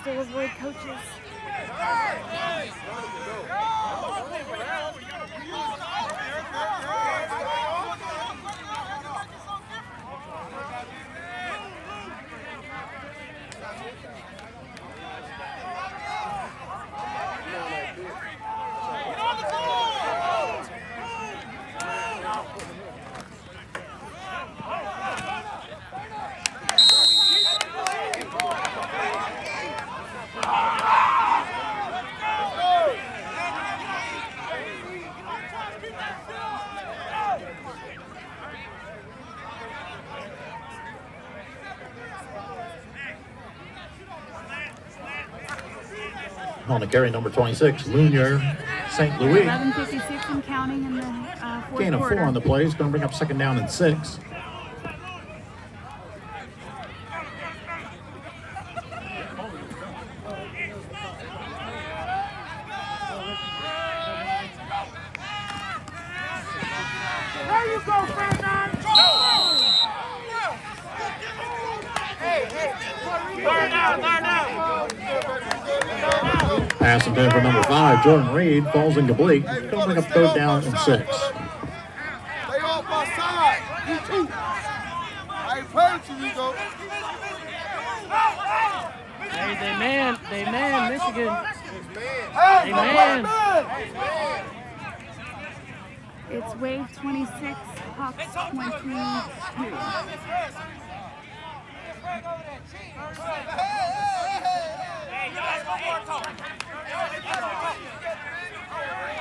[SPEAKER 6] Still avoid coaches.
[SPEAKER 3] Carry, number 26, Junior St. Louis.
[SPEAKER 6] 11:56 and counting in the uh, fourth
[SPEAKER 3] Gain of four on the play. It's going to bring up second down and six.
[SPEAKER 5] There you go, Fernand.
[SPEAKER 7] Learn now, learn now.
[SPEAKER 3] Pass intended for number five, Jordan Reed, falls incomplete. Going to bring up third down and six.
[SPEAKER 4] Stay off my side. You too. I ain't playing to you, though.
[SPEAKER 8] Hey, they man, they man, Michigan.
[SPEAKER 4] Hey,
[SPEAKER 8] Hey,
[SPEAKER 4] man.
[SPEAKER 8] man.
[SPEAKER 6] It's wave 26, Hawks 22.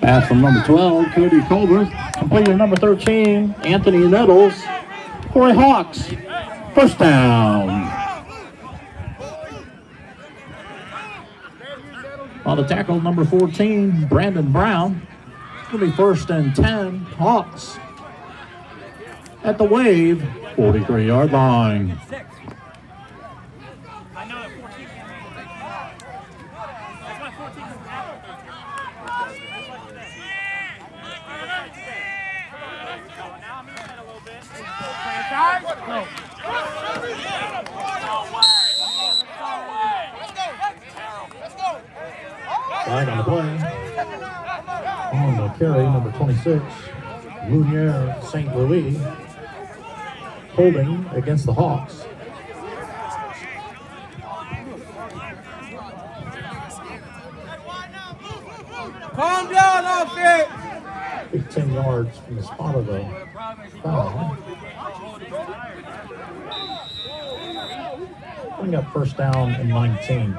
[SPEAKER 3] Pass from number 12, Cody Colbert. Completed number 13, Anthony Nettles. Corey Hawks. First down. On the tackle, number 14, Brandon Brown. To be first and 10, Hawks. At the wave, 43 yard line.
[SPEAKER 8] I know that 14. That's why 14 is Now I'm using it a little bit.
[SPEAKER 3] Flag on the play. On the carry, number 26, Junior St. Louis. Holding against the Hawks.
[SPEAKER 8] Calm down, outfit.
[SPEAKER 3] 15 yards from the spot of the foul. Bring up first down and 19.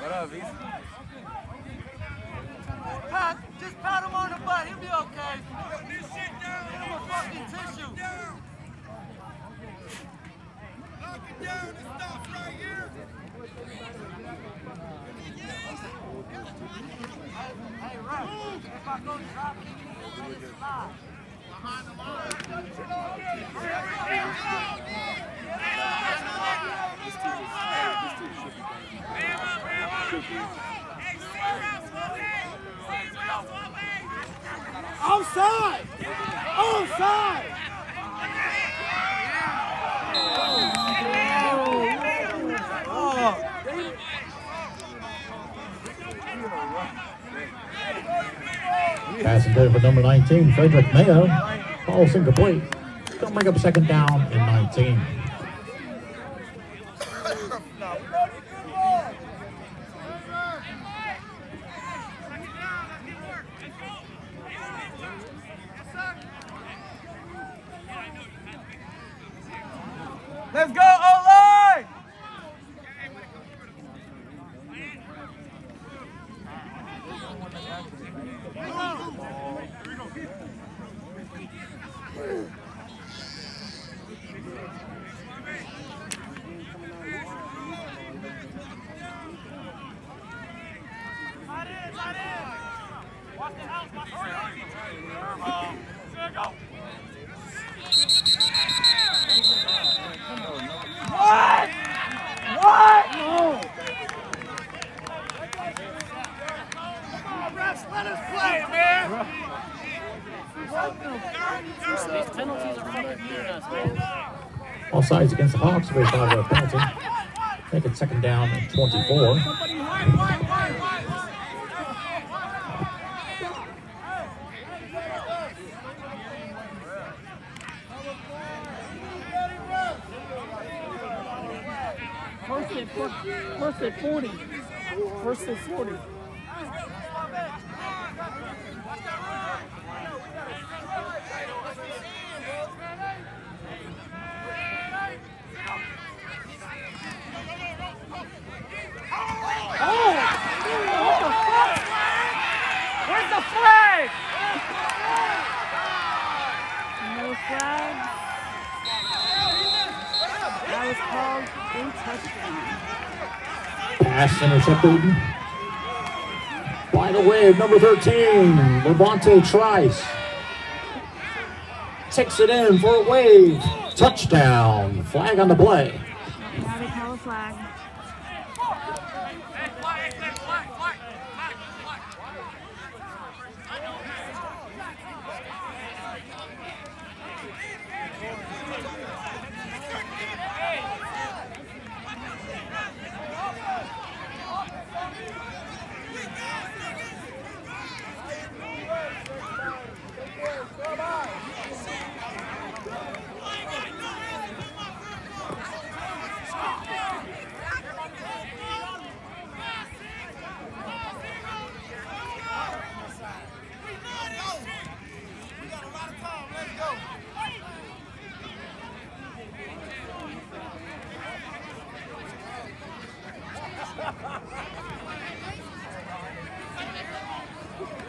[SPEAKER 8] What up, Visa? Pat, just pat him on the butt. He'll be okay. Get him a fucking tissue.
[SPEAKER 7] Knock it down. It stops right here.
[SPEAKER 8] Hey, if I go. Behind the
[SPEAKER 5] Offside! Offside!
[SPEAKER 3] Pass intended for number 19, Frederick Mayo. Ball's incomplete. Don't make up second down in 19.
[SPEAKER 8] Let's go, O-line! What? What? No.
[SPEAKER 7] Let us play, man.
[SPEAKER 16] These penalties are fucking beating us, man.
[SPEAKER 3] All sides against the Hawks. Very five a penalty. Make it second down and 24.
[SPEAKER 5] First and, fir- first and 40. First and 40.
[SPEAKER 8] Where's the flag?
[SPEAKER 6] No flags. That was called a touchdown.
[SPEAKER 3] By the way, number 13, Levante Trice. Takes it in for a wave. Touchdown. Flag on the play.
[SPEAKER 6] Now they call a flag.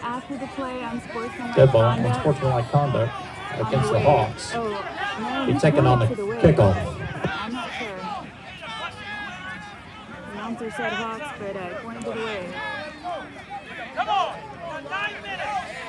[SPEAKER 6] After the play, unsportsmanlike
[SPEAKER 3] Dead ball,
[SPEAKER 6] conduct.
[SPEAKER 3] Unsportsmanlike conduct against the Hawks.
[SPEAKER 6] Oh,
[SPEAKER 3] He's
[SPEAKER 6] he
[SPEAKER 3] taking on the kickoff.
[SPEAKER 6] I'm not sure. Said Hawks, but I pointed it away.
[SPEAKER 7] Come on. Nine minutes.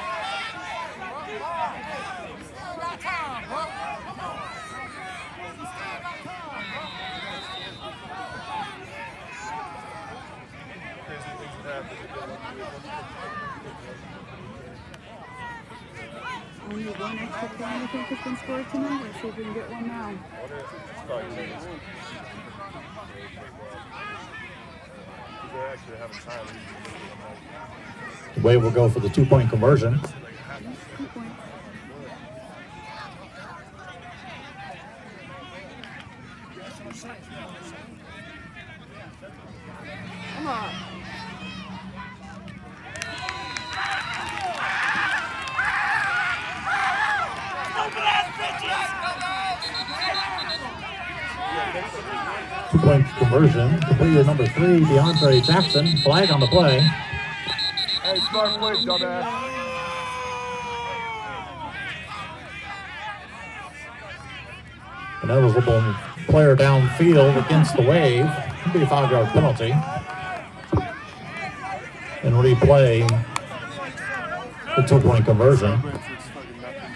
[SPEAKER 6] Only only one extra point I think has been scored tonight. Let's see if we can get one now.
[SPEAKER 17] They're
[SPEAKER 3] wave will go for the two-point conversion.
[SPEAKER 5] Come on.
[SPEAKER 3] Two-point conversion. Completer number three, DeAndre Jackson. Flag on the play.
[SPEAKER 17] Hey, smart play, dumbass.
[SPEAKER 3] An eligible player downfield against the wave. Could be a five-yard penalty. And replay the two-point conversion.
[SPEAKER 17] It's fucking nothing.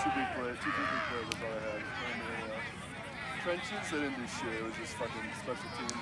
[SPEAKER 17] Two big plays, two big plays, that's all I had. And, uh, shit. It was just fucking special teams.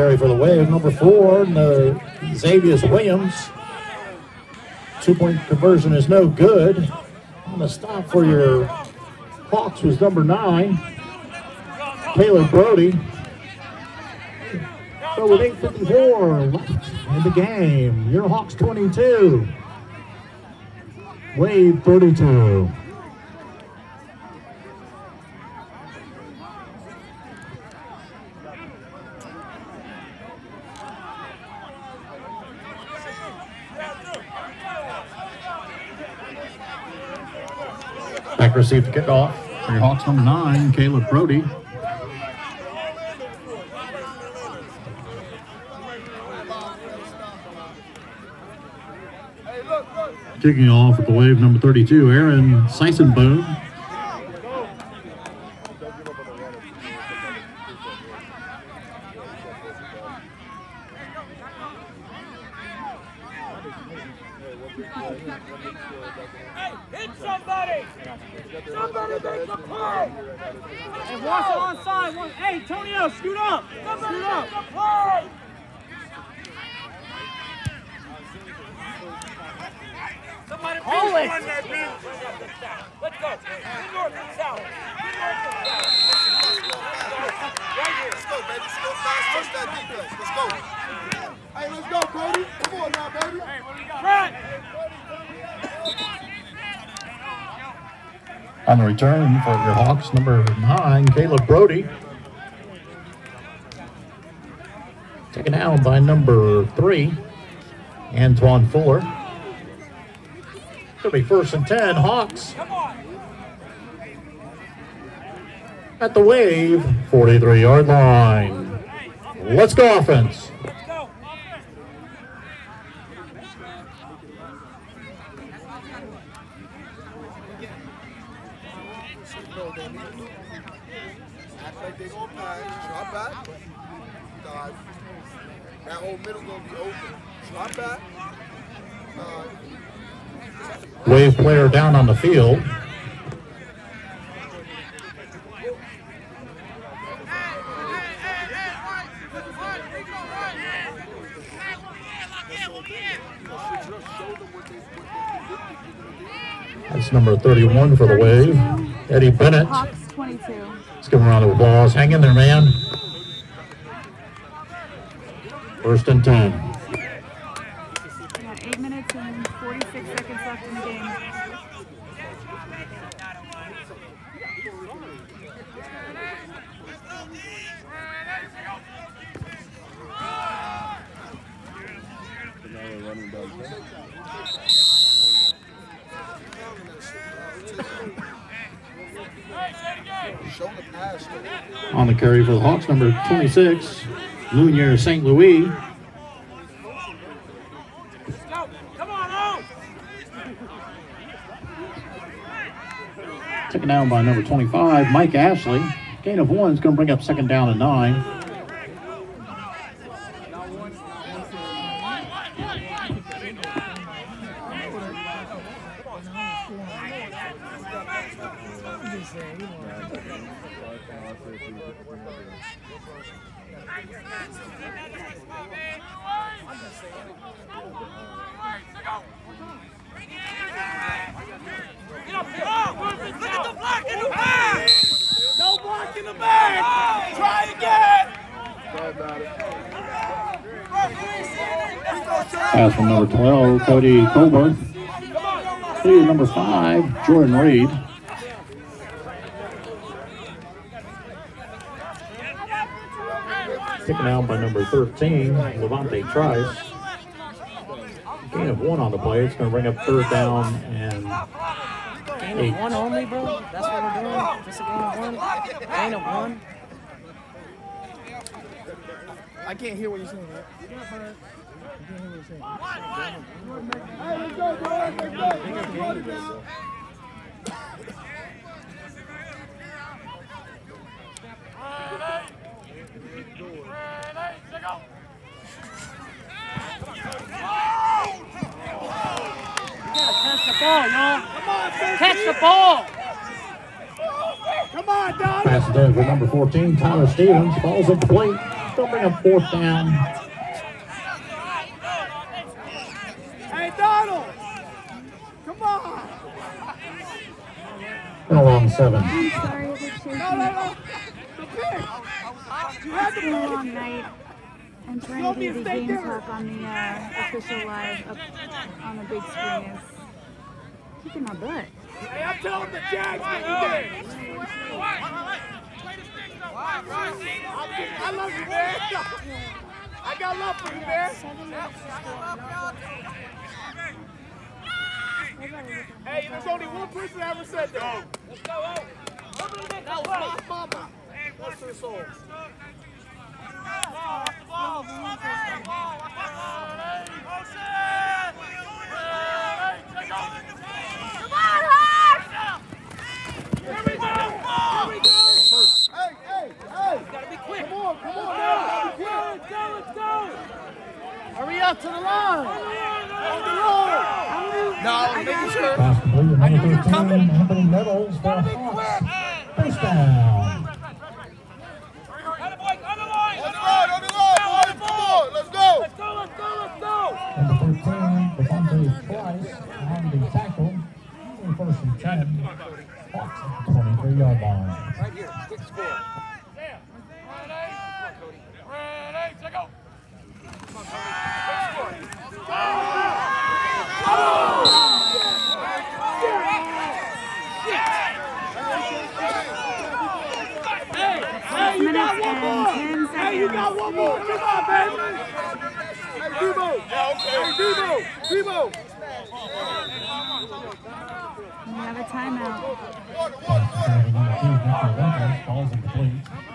[SPEAKER 3] Carry for the wave, number four, Xavier Williams. Two-point conversion is no good. On the stop for your Hawks was number nine, Taylor Brody. So with 8.54 left in the game, your Hawks 22, Wave 32. Received the kickoff for your Hawks number nine, Caleb Brody. Kicking off with the wave number 32, Aaron Seisenboom.
[SPEAKER 5] Hey, hit somebody! Somebody make a play! Hey, watch it on side. One. Hey, Tonio, scoot up! Somebody scoot up! Make a play! Somebody
[SPEAKER 18] Call
[SPEAKER 5] please
[SPEAKER 18] it.
[SPEAKER 5] run that bitch. Let's go. Good north and south. Good north and south. Right here.
[SPEAKER 8] Let's go, baby. Let's go fast. Touch that defense. Let's go. Hey, let's go, Cody. Come on now, baby.
[SPEAKER 5] Right.
[SPEAKER 3] On the return number nine, Caleb Brody. Taken down by number three, Antoine Fuller. It'll be first and 10, Hawks. At the wave, 43 yard line. Let's go, offense.
[SPEAKER 8] Act like they gonna pass. Drop back. Dive. That whole middle gonna be open. Drop back. Dive.
[SPEAKER 3] Wave player down on the field. That's number 31 for the wave, Eddie Bennett.
[SPEAKER 6] Hawks 22.
[SPEAKER 3] It's give him a of applause. Hang in there, man. First and 10.
[SPEAKER 6] Yeah, eight minutes and 46 seconds left in the game.
[SPEAKER 14] Show the pass.
[SPEAKER 3] On the carry for the Hawks, number 26, Junior St. Louis. Taken down by number 25, Mike Ashley. Gain of one is going to bring up second down and nine.
[SPEAKER 7] Get up here! Look at the block in the bag! No block in the bag! Try again!
[SPEAKER 3] Pass from number 12, Cody Colbert. To number five, Jordan Reed. Taken out by number 13, Levante Trice. Gain of one on the play. It's going to bring up third down and
[SPEAKER 16] Gain
[SPEAKER 3] eight.
[SPEAKER 16] of one only, bro? That's what we're doing? Just a gain of one? Gain of one?
[SPEAKER 14] I can't hear what you're saying. Man. I can't hear what you're saying.
[SPEAKER 5] Hey, let's go, boys. Let's go. Let's go it down.
[SPEAKER 8] Catch the ball, y'all. Catch the ball.
[SPEAKER 5] Come on,
[SPEAKER 3] pass it down for number 14, Tyler Stevens. Falls at the plate. Still bring up fourth down.
[SPEAKER 5] Donald. Come on.
[SPEAKER 3] Still on seven.
[SPEAKER 6] I'm sorry if it's shaky.
[SPEAKER 5] No, no, no. The pitch. You had
[SPEAKER 6] It's
[SPEAKER 5] to
[SPEAKER 6] been a long night. I'm trying to do the game
[SPEAKER 5] dinner.
[SPEAKER 6] talk on the uh, official live up on the big screen. Is kicking my butt.
[SPEAKER 5] Hey, I'm telling the Jags what you did. I love you, man. I got love for you, man. Hey, there's only one person that ever said that. Let's go, oh. That was my mama. Bless her soul. Hey, hey, hey.
[SPEAKER 8] Gotta be quick.
[SPEAKER 5] Come on, come on now. Be quick.
[SPEAKER 8] Let's go, let's go. Hurry up to the line.
[SPEAKER 5] On the road.
[SPEAKER 14] No, I'm making sure.
[SPEAKER 3] Pass completed, number 13, Anthony Meadows for the Hawks. First down.
[SPEAKER 4] On the line, on the line, boys. Come on, let's go.
[SPEAKER 8] Let's go, let's go, let's go.
[SPEAKER 3] Number 13, Devontae Price on the tackle. First and 10. Hawks at the 23-yard line.
[SPEAKER 14] Right here. Quick score.
[SPEAKER 7] Ready, to go!
[SPEAKER 6] Six minutes and 10
[SPEAKER 5] Hey, you got
[SPEAKER 6] seconds.
[SPEAKER 5] one more. Come on, baby. Hey, Debo. Hey, Debo. Debo.
[SPEAKER 6] We have a timeout.
[SPEAKER 3] Serving number two, Nico Winters, falls incomplete.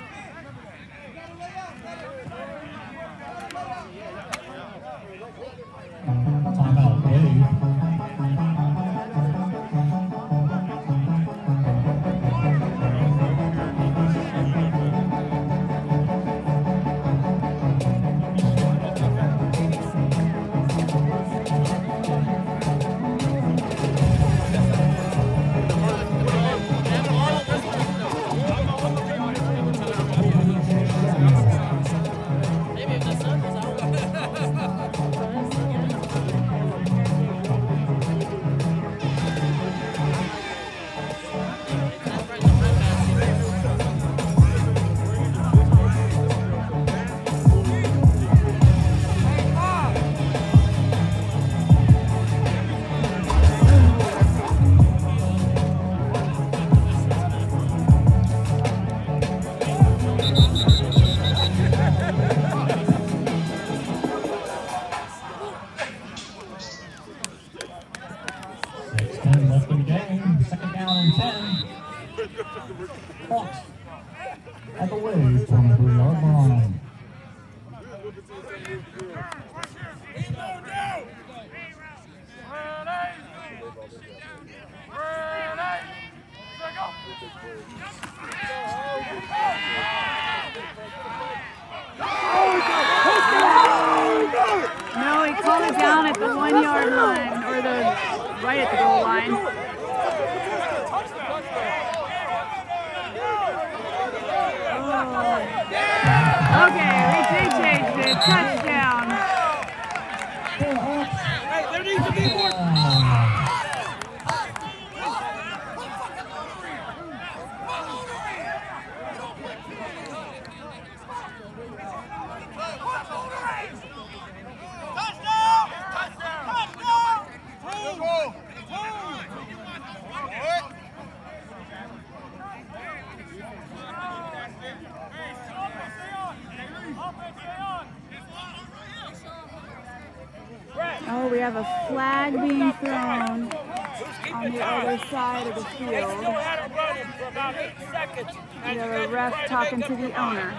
[SPEAKER 5] To
[SPEAKER 6] the owner.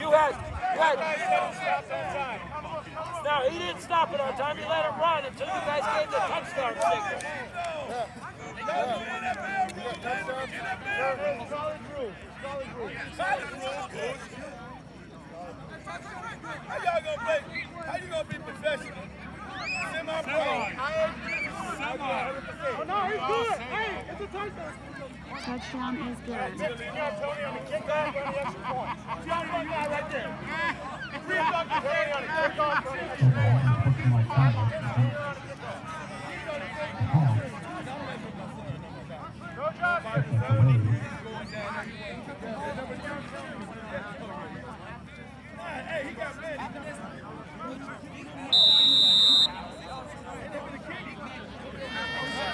[SPEAKER 5] You had, you had. No, he didn't stop it on time. He let it run until you guys gave the touchdown signal.
[SPEAKER 19] How y'all gonna play? How you gonna be professional? Semi-pro.
[SPEAKER 20] Oh, no, he's good. Hey, it's a touchdown.
[SPEAKER 6] Touchdown is good.
[SPEAKER 5] Tony on the kickoff on the extra point. Johnny, you got right there. Three o'clock, Tony on the kickoff on the extra point.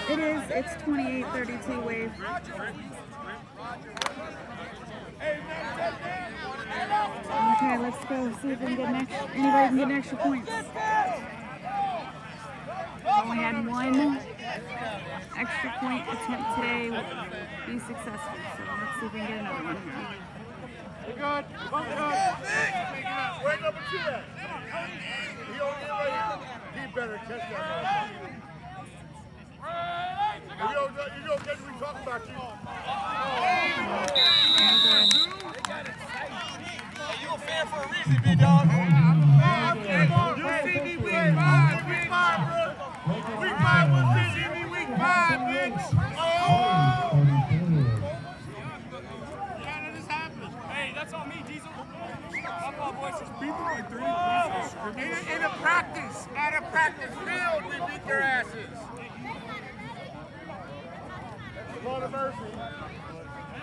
[SPEAKER 6] It is, it's 28-32 wave. Okay, let's go see if we can get an extra, anybody can get an extra points. Only had one extra point attempt today be successful, so let's see if we can get another one.
[SPEAKER 20] We're good. We're good.
[SPEAKER 19] Where number two at? He here here. He better catch that motherfucker. You don't, you don't get we talking about you.
[SPEAKER 5] You a fan for a reason, big dog.
[SPEAKER 19] You see me week five, week five, bro. Week five was this. See me week five, bitch. Oh!
[SPEAKER 5] Hey, that's on me, Diesel. Boys just beat them like three.
[SPEAKER 19] In a, in a practice, at a practice field, we beat their asses. Florida Mercy. I don't think he made it that Way to go, I'll give it to that to a guy. No, no, his dog ate his tire in that track.
[SPEAKER 5] Kick off, kick off. Hey. No, no, I told him. I said he can blow out of bounds.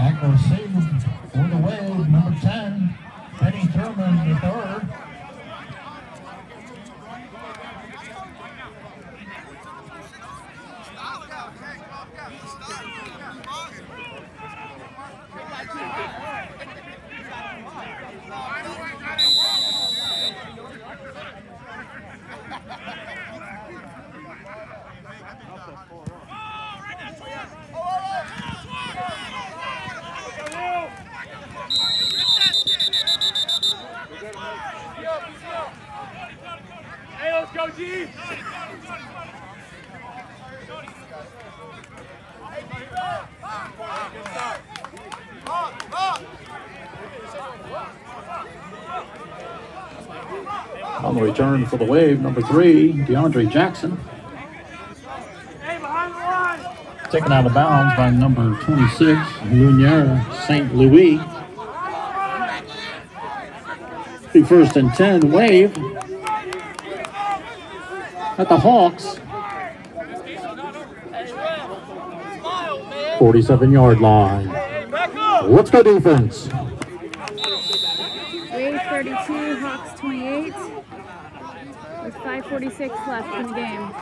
[SPEAKER 3] Back receive for the wave, number 10, Benny Thurman, the third.
[SPEAKER 5] Hey, let's go, G.
[SPEAKER 3] On the return for the wave, number three, DeAndre Jackson.
[SPEAKER 5] The.
[SPEAKER 3] Taken out of bounds by number 26, Junior St. Louis. Be first and 10, wave. At the Hawks, 47 yard line. Let's go defense.
[SPEAKER 6] Wave 32, Hawks 28. With 5.46 left in the game.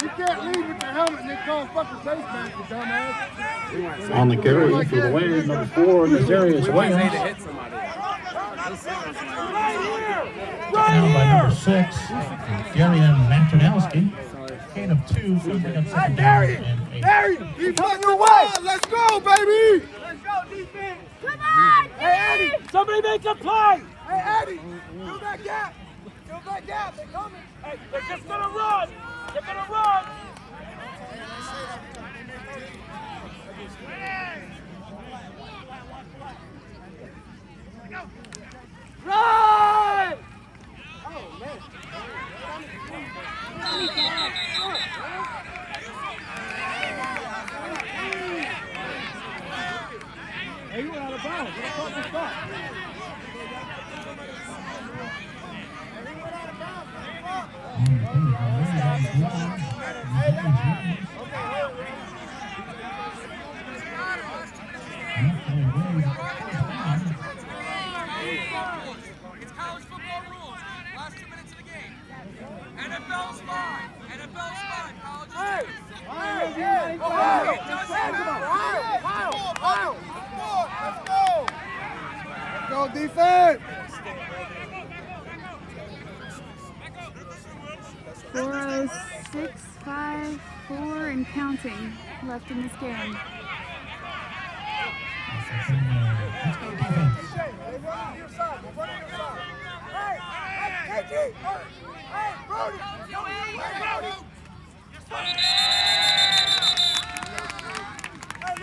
[SPEAKER 5] You can't leave helmet and then call fucking face mask, you dumbass.
[SPEAKER 3] On the carry for the Waves, number four, Nazarius Williams. Down by number six, Darian Mantonowski. Gain of two, so bring up second down and eight.
[SPEAKER 5] Darian, keep coming your way. Let's go, baby. Let's go, defense.
[SPEAKER 6] Come on,
[SPEAKER 8] Hey, Eddie, somebody make a play.
[SPEAKER 5] Hey, Eddie, fill that gap. Fill that gap. They're coming.
[SPEAKER 8] Hey, they're just gonna run. They're gonna run. Run!
[SPEAKER 5] Hey, you were out of bounds. What the fuck. Is that?
[SPEAKER 21] It's college football rules. Last two minutes of the game. NFL's fine. NFL's fine. College is
[SPEAKER 5] Hey,
[SPEAKER 21] different.
[SPEAKER 5] hey, hey, Ohio,
[SPEAKER 21] It doesn't
[SPEAKER 5] Ohio,
[SPEAKER 21] matter.
[SPEAKER 5] Ohio, Ohio, Ohio. Let's go. Go, defense.
[SPEAKER 6] Oh four and counting left in this game.
[SPEAKER 5] Hey, run to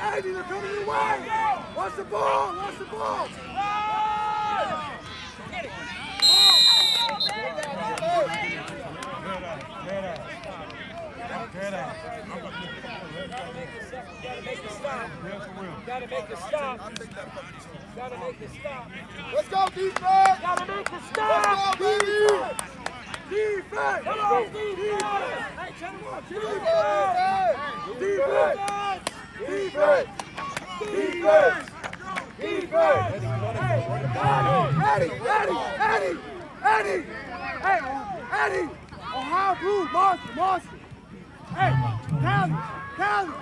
[SPEAKER 5] Andy, they're coming your way. Watch the ball. Watch the ball.
[SPEAKER 8] Gotta make it stop. Gotta make it stop. Gotta make it stop.
[SPEAKER 5] Let's go, defense.
[SPEAKER 8] Gotta make it stop.
[SPEAKER 5] Let's go, defense.
[SPEAKER 8] Come on, defense. Hey, tell them what.
[SPEAKER 5] Defense. Defense. Defense. Defense. Eddie, Eddie, Eddie, Eddie. Hey, Eddie. Ohio Blue, monster, monster. Hey, Cali, Cali.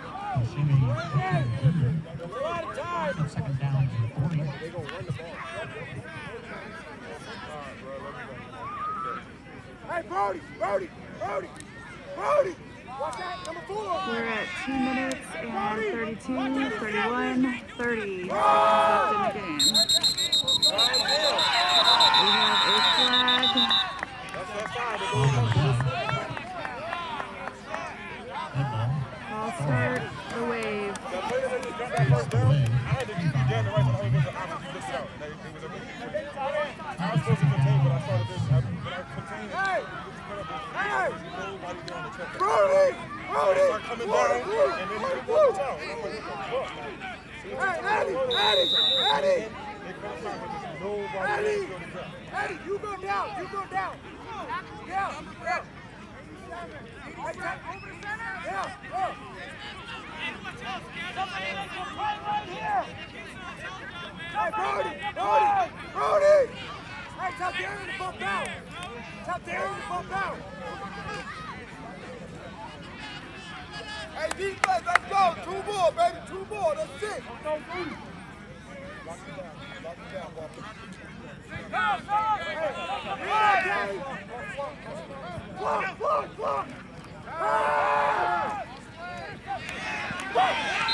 [SPEAKER 3] 40.
[SPEAKER 5] Hey, Brody, Brody, Brody, Brody. Watch that, number four.
[SPEAKER 6] We're at two minutes and 32, 31, 30 seconds left in the game. We have a flag. Ball start, the wave.
[SPEAKER 5] Hey, hey, Brody, Brody.
[SPEAKER 21] coming
[SPEAKER 5] Brody,
[SPEAKER 21] down,
[SPEAKER 5] Brody,
[SPEAKER 21] and then he
[SPEAKER 5] Brody,
[SPEAKER 21] can
[SPEAKER 5] Brody.
[SPEAKER 21] pull it out. And I'm like, what the fuck?
[SPEAKER 5] Hey, Eddie, Eddie, Eddie.
[SPEAKER 21] They come down with this nobody
[SPEAKER 5] Eddie,
[SPEAKER 21] else gonna drop.
[SPEAKER 5] Eddie, you go down, you go down. Down, down. Right down. Yeah, yeah. Hey, Brody, Brody, Brody. Hey, tell Darren to bump out. Tell Darren to bump out. Hey, defense, let's go. Two more, baby, two more. That's it. Lock it down, lock it down, Walker. Block, block, block.
[SPEAKER 6] five.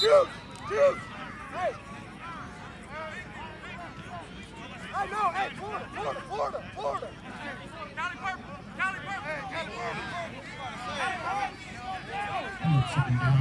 [SPEAKER 6] choose! Choose!
[SPEAKER 3] Hey! I know, hey, Florida, Florida, Florida, Florida! Cali purple, Cali purple! Hey, Cali purple! Cali purple!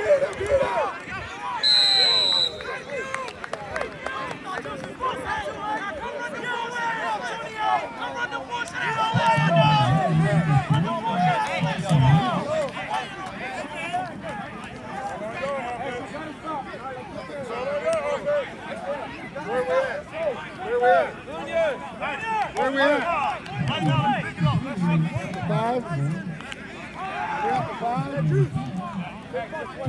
[SPEAKER 3] Vira, vira!
[SPEAKER 22] Five.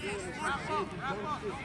[SPEAKER 3] He's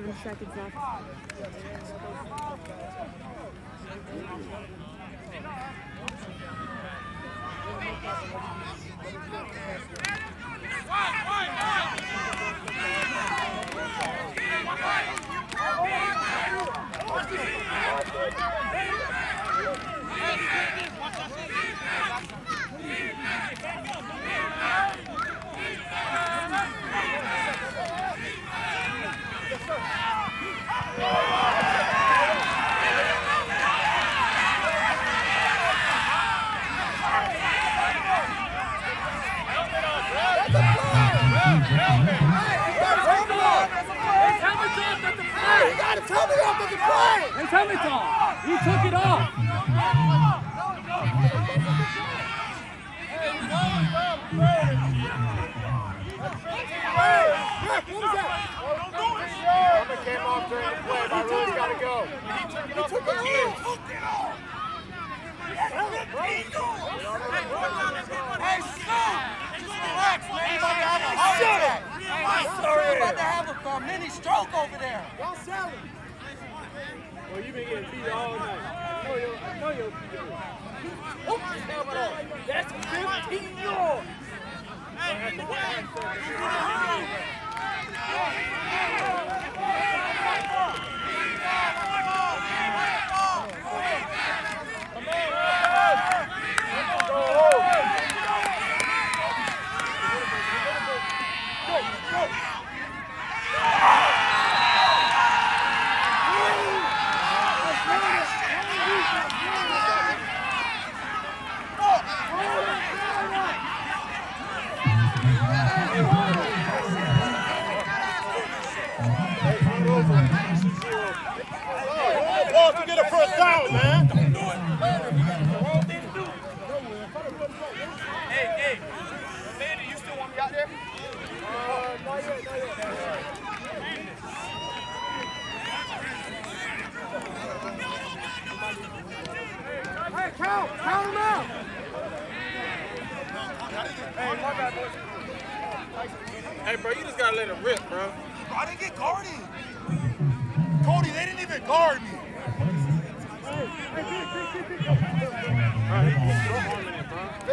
[SPEAKER 5] 37 seconds left.
[SPEAKER 22] Hey,
[SPEAKER 23] hey. Mandy, you still want me out there?
[SPEAKER 5] Hey, count. Count him out.
[SPEAKER 8] Hey, my bad, boys. Hey, bro, you just gotta let it rip, bro.
[SPEAKER 3] I didn't get guarded. Cody, they didn't even guard me.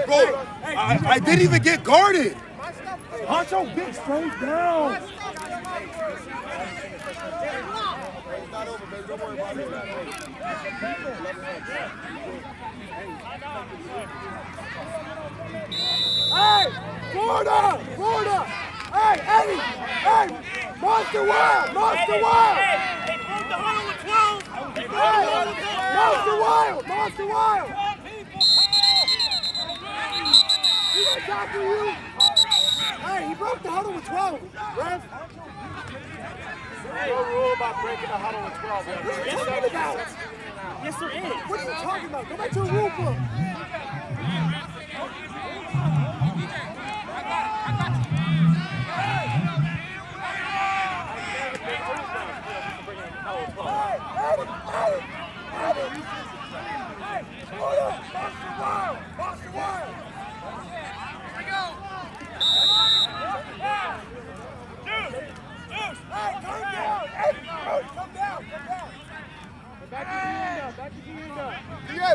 [SPEAKER 3] Bro, I, I didn't even get guarded.
[SPEAKER 5] Honcho, big straight down. Hey, Florida, Florida. Hey, Eddie, hey, Monster Wild, Monster Wild.
[SPEAKER 23] They broke the huddle with 12. They broke the
[SPEAKER 5] Hey,
[SPEAKER 23] huddle with 12.
[SPEAKER 5] Monster Wild, Monster Wild. He gonna tackle you. Hey, he broke the huddle with 12, ref.
[SPEAKER 8] No rule about breaking the huddle with 12.
[SPEAKER 5] What are you talking about?
[SPEAKER 24] Yes, there is.
[SPEAKER 5] What are you talking about? Go back to the rule book.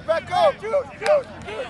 [SPEAKER 3] Back up. Juice, juice, juice,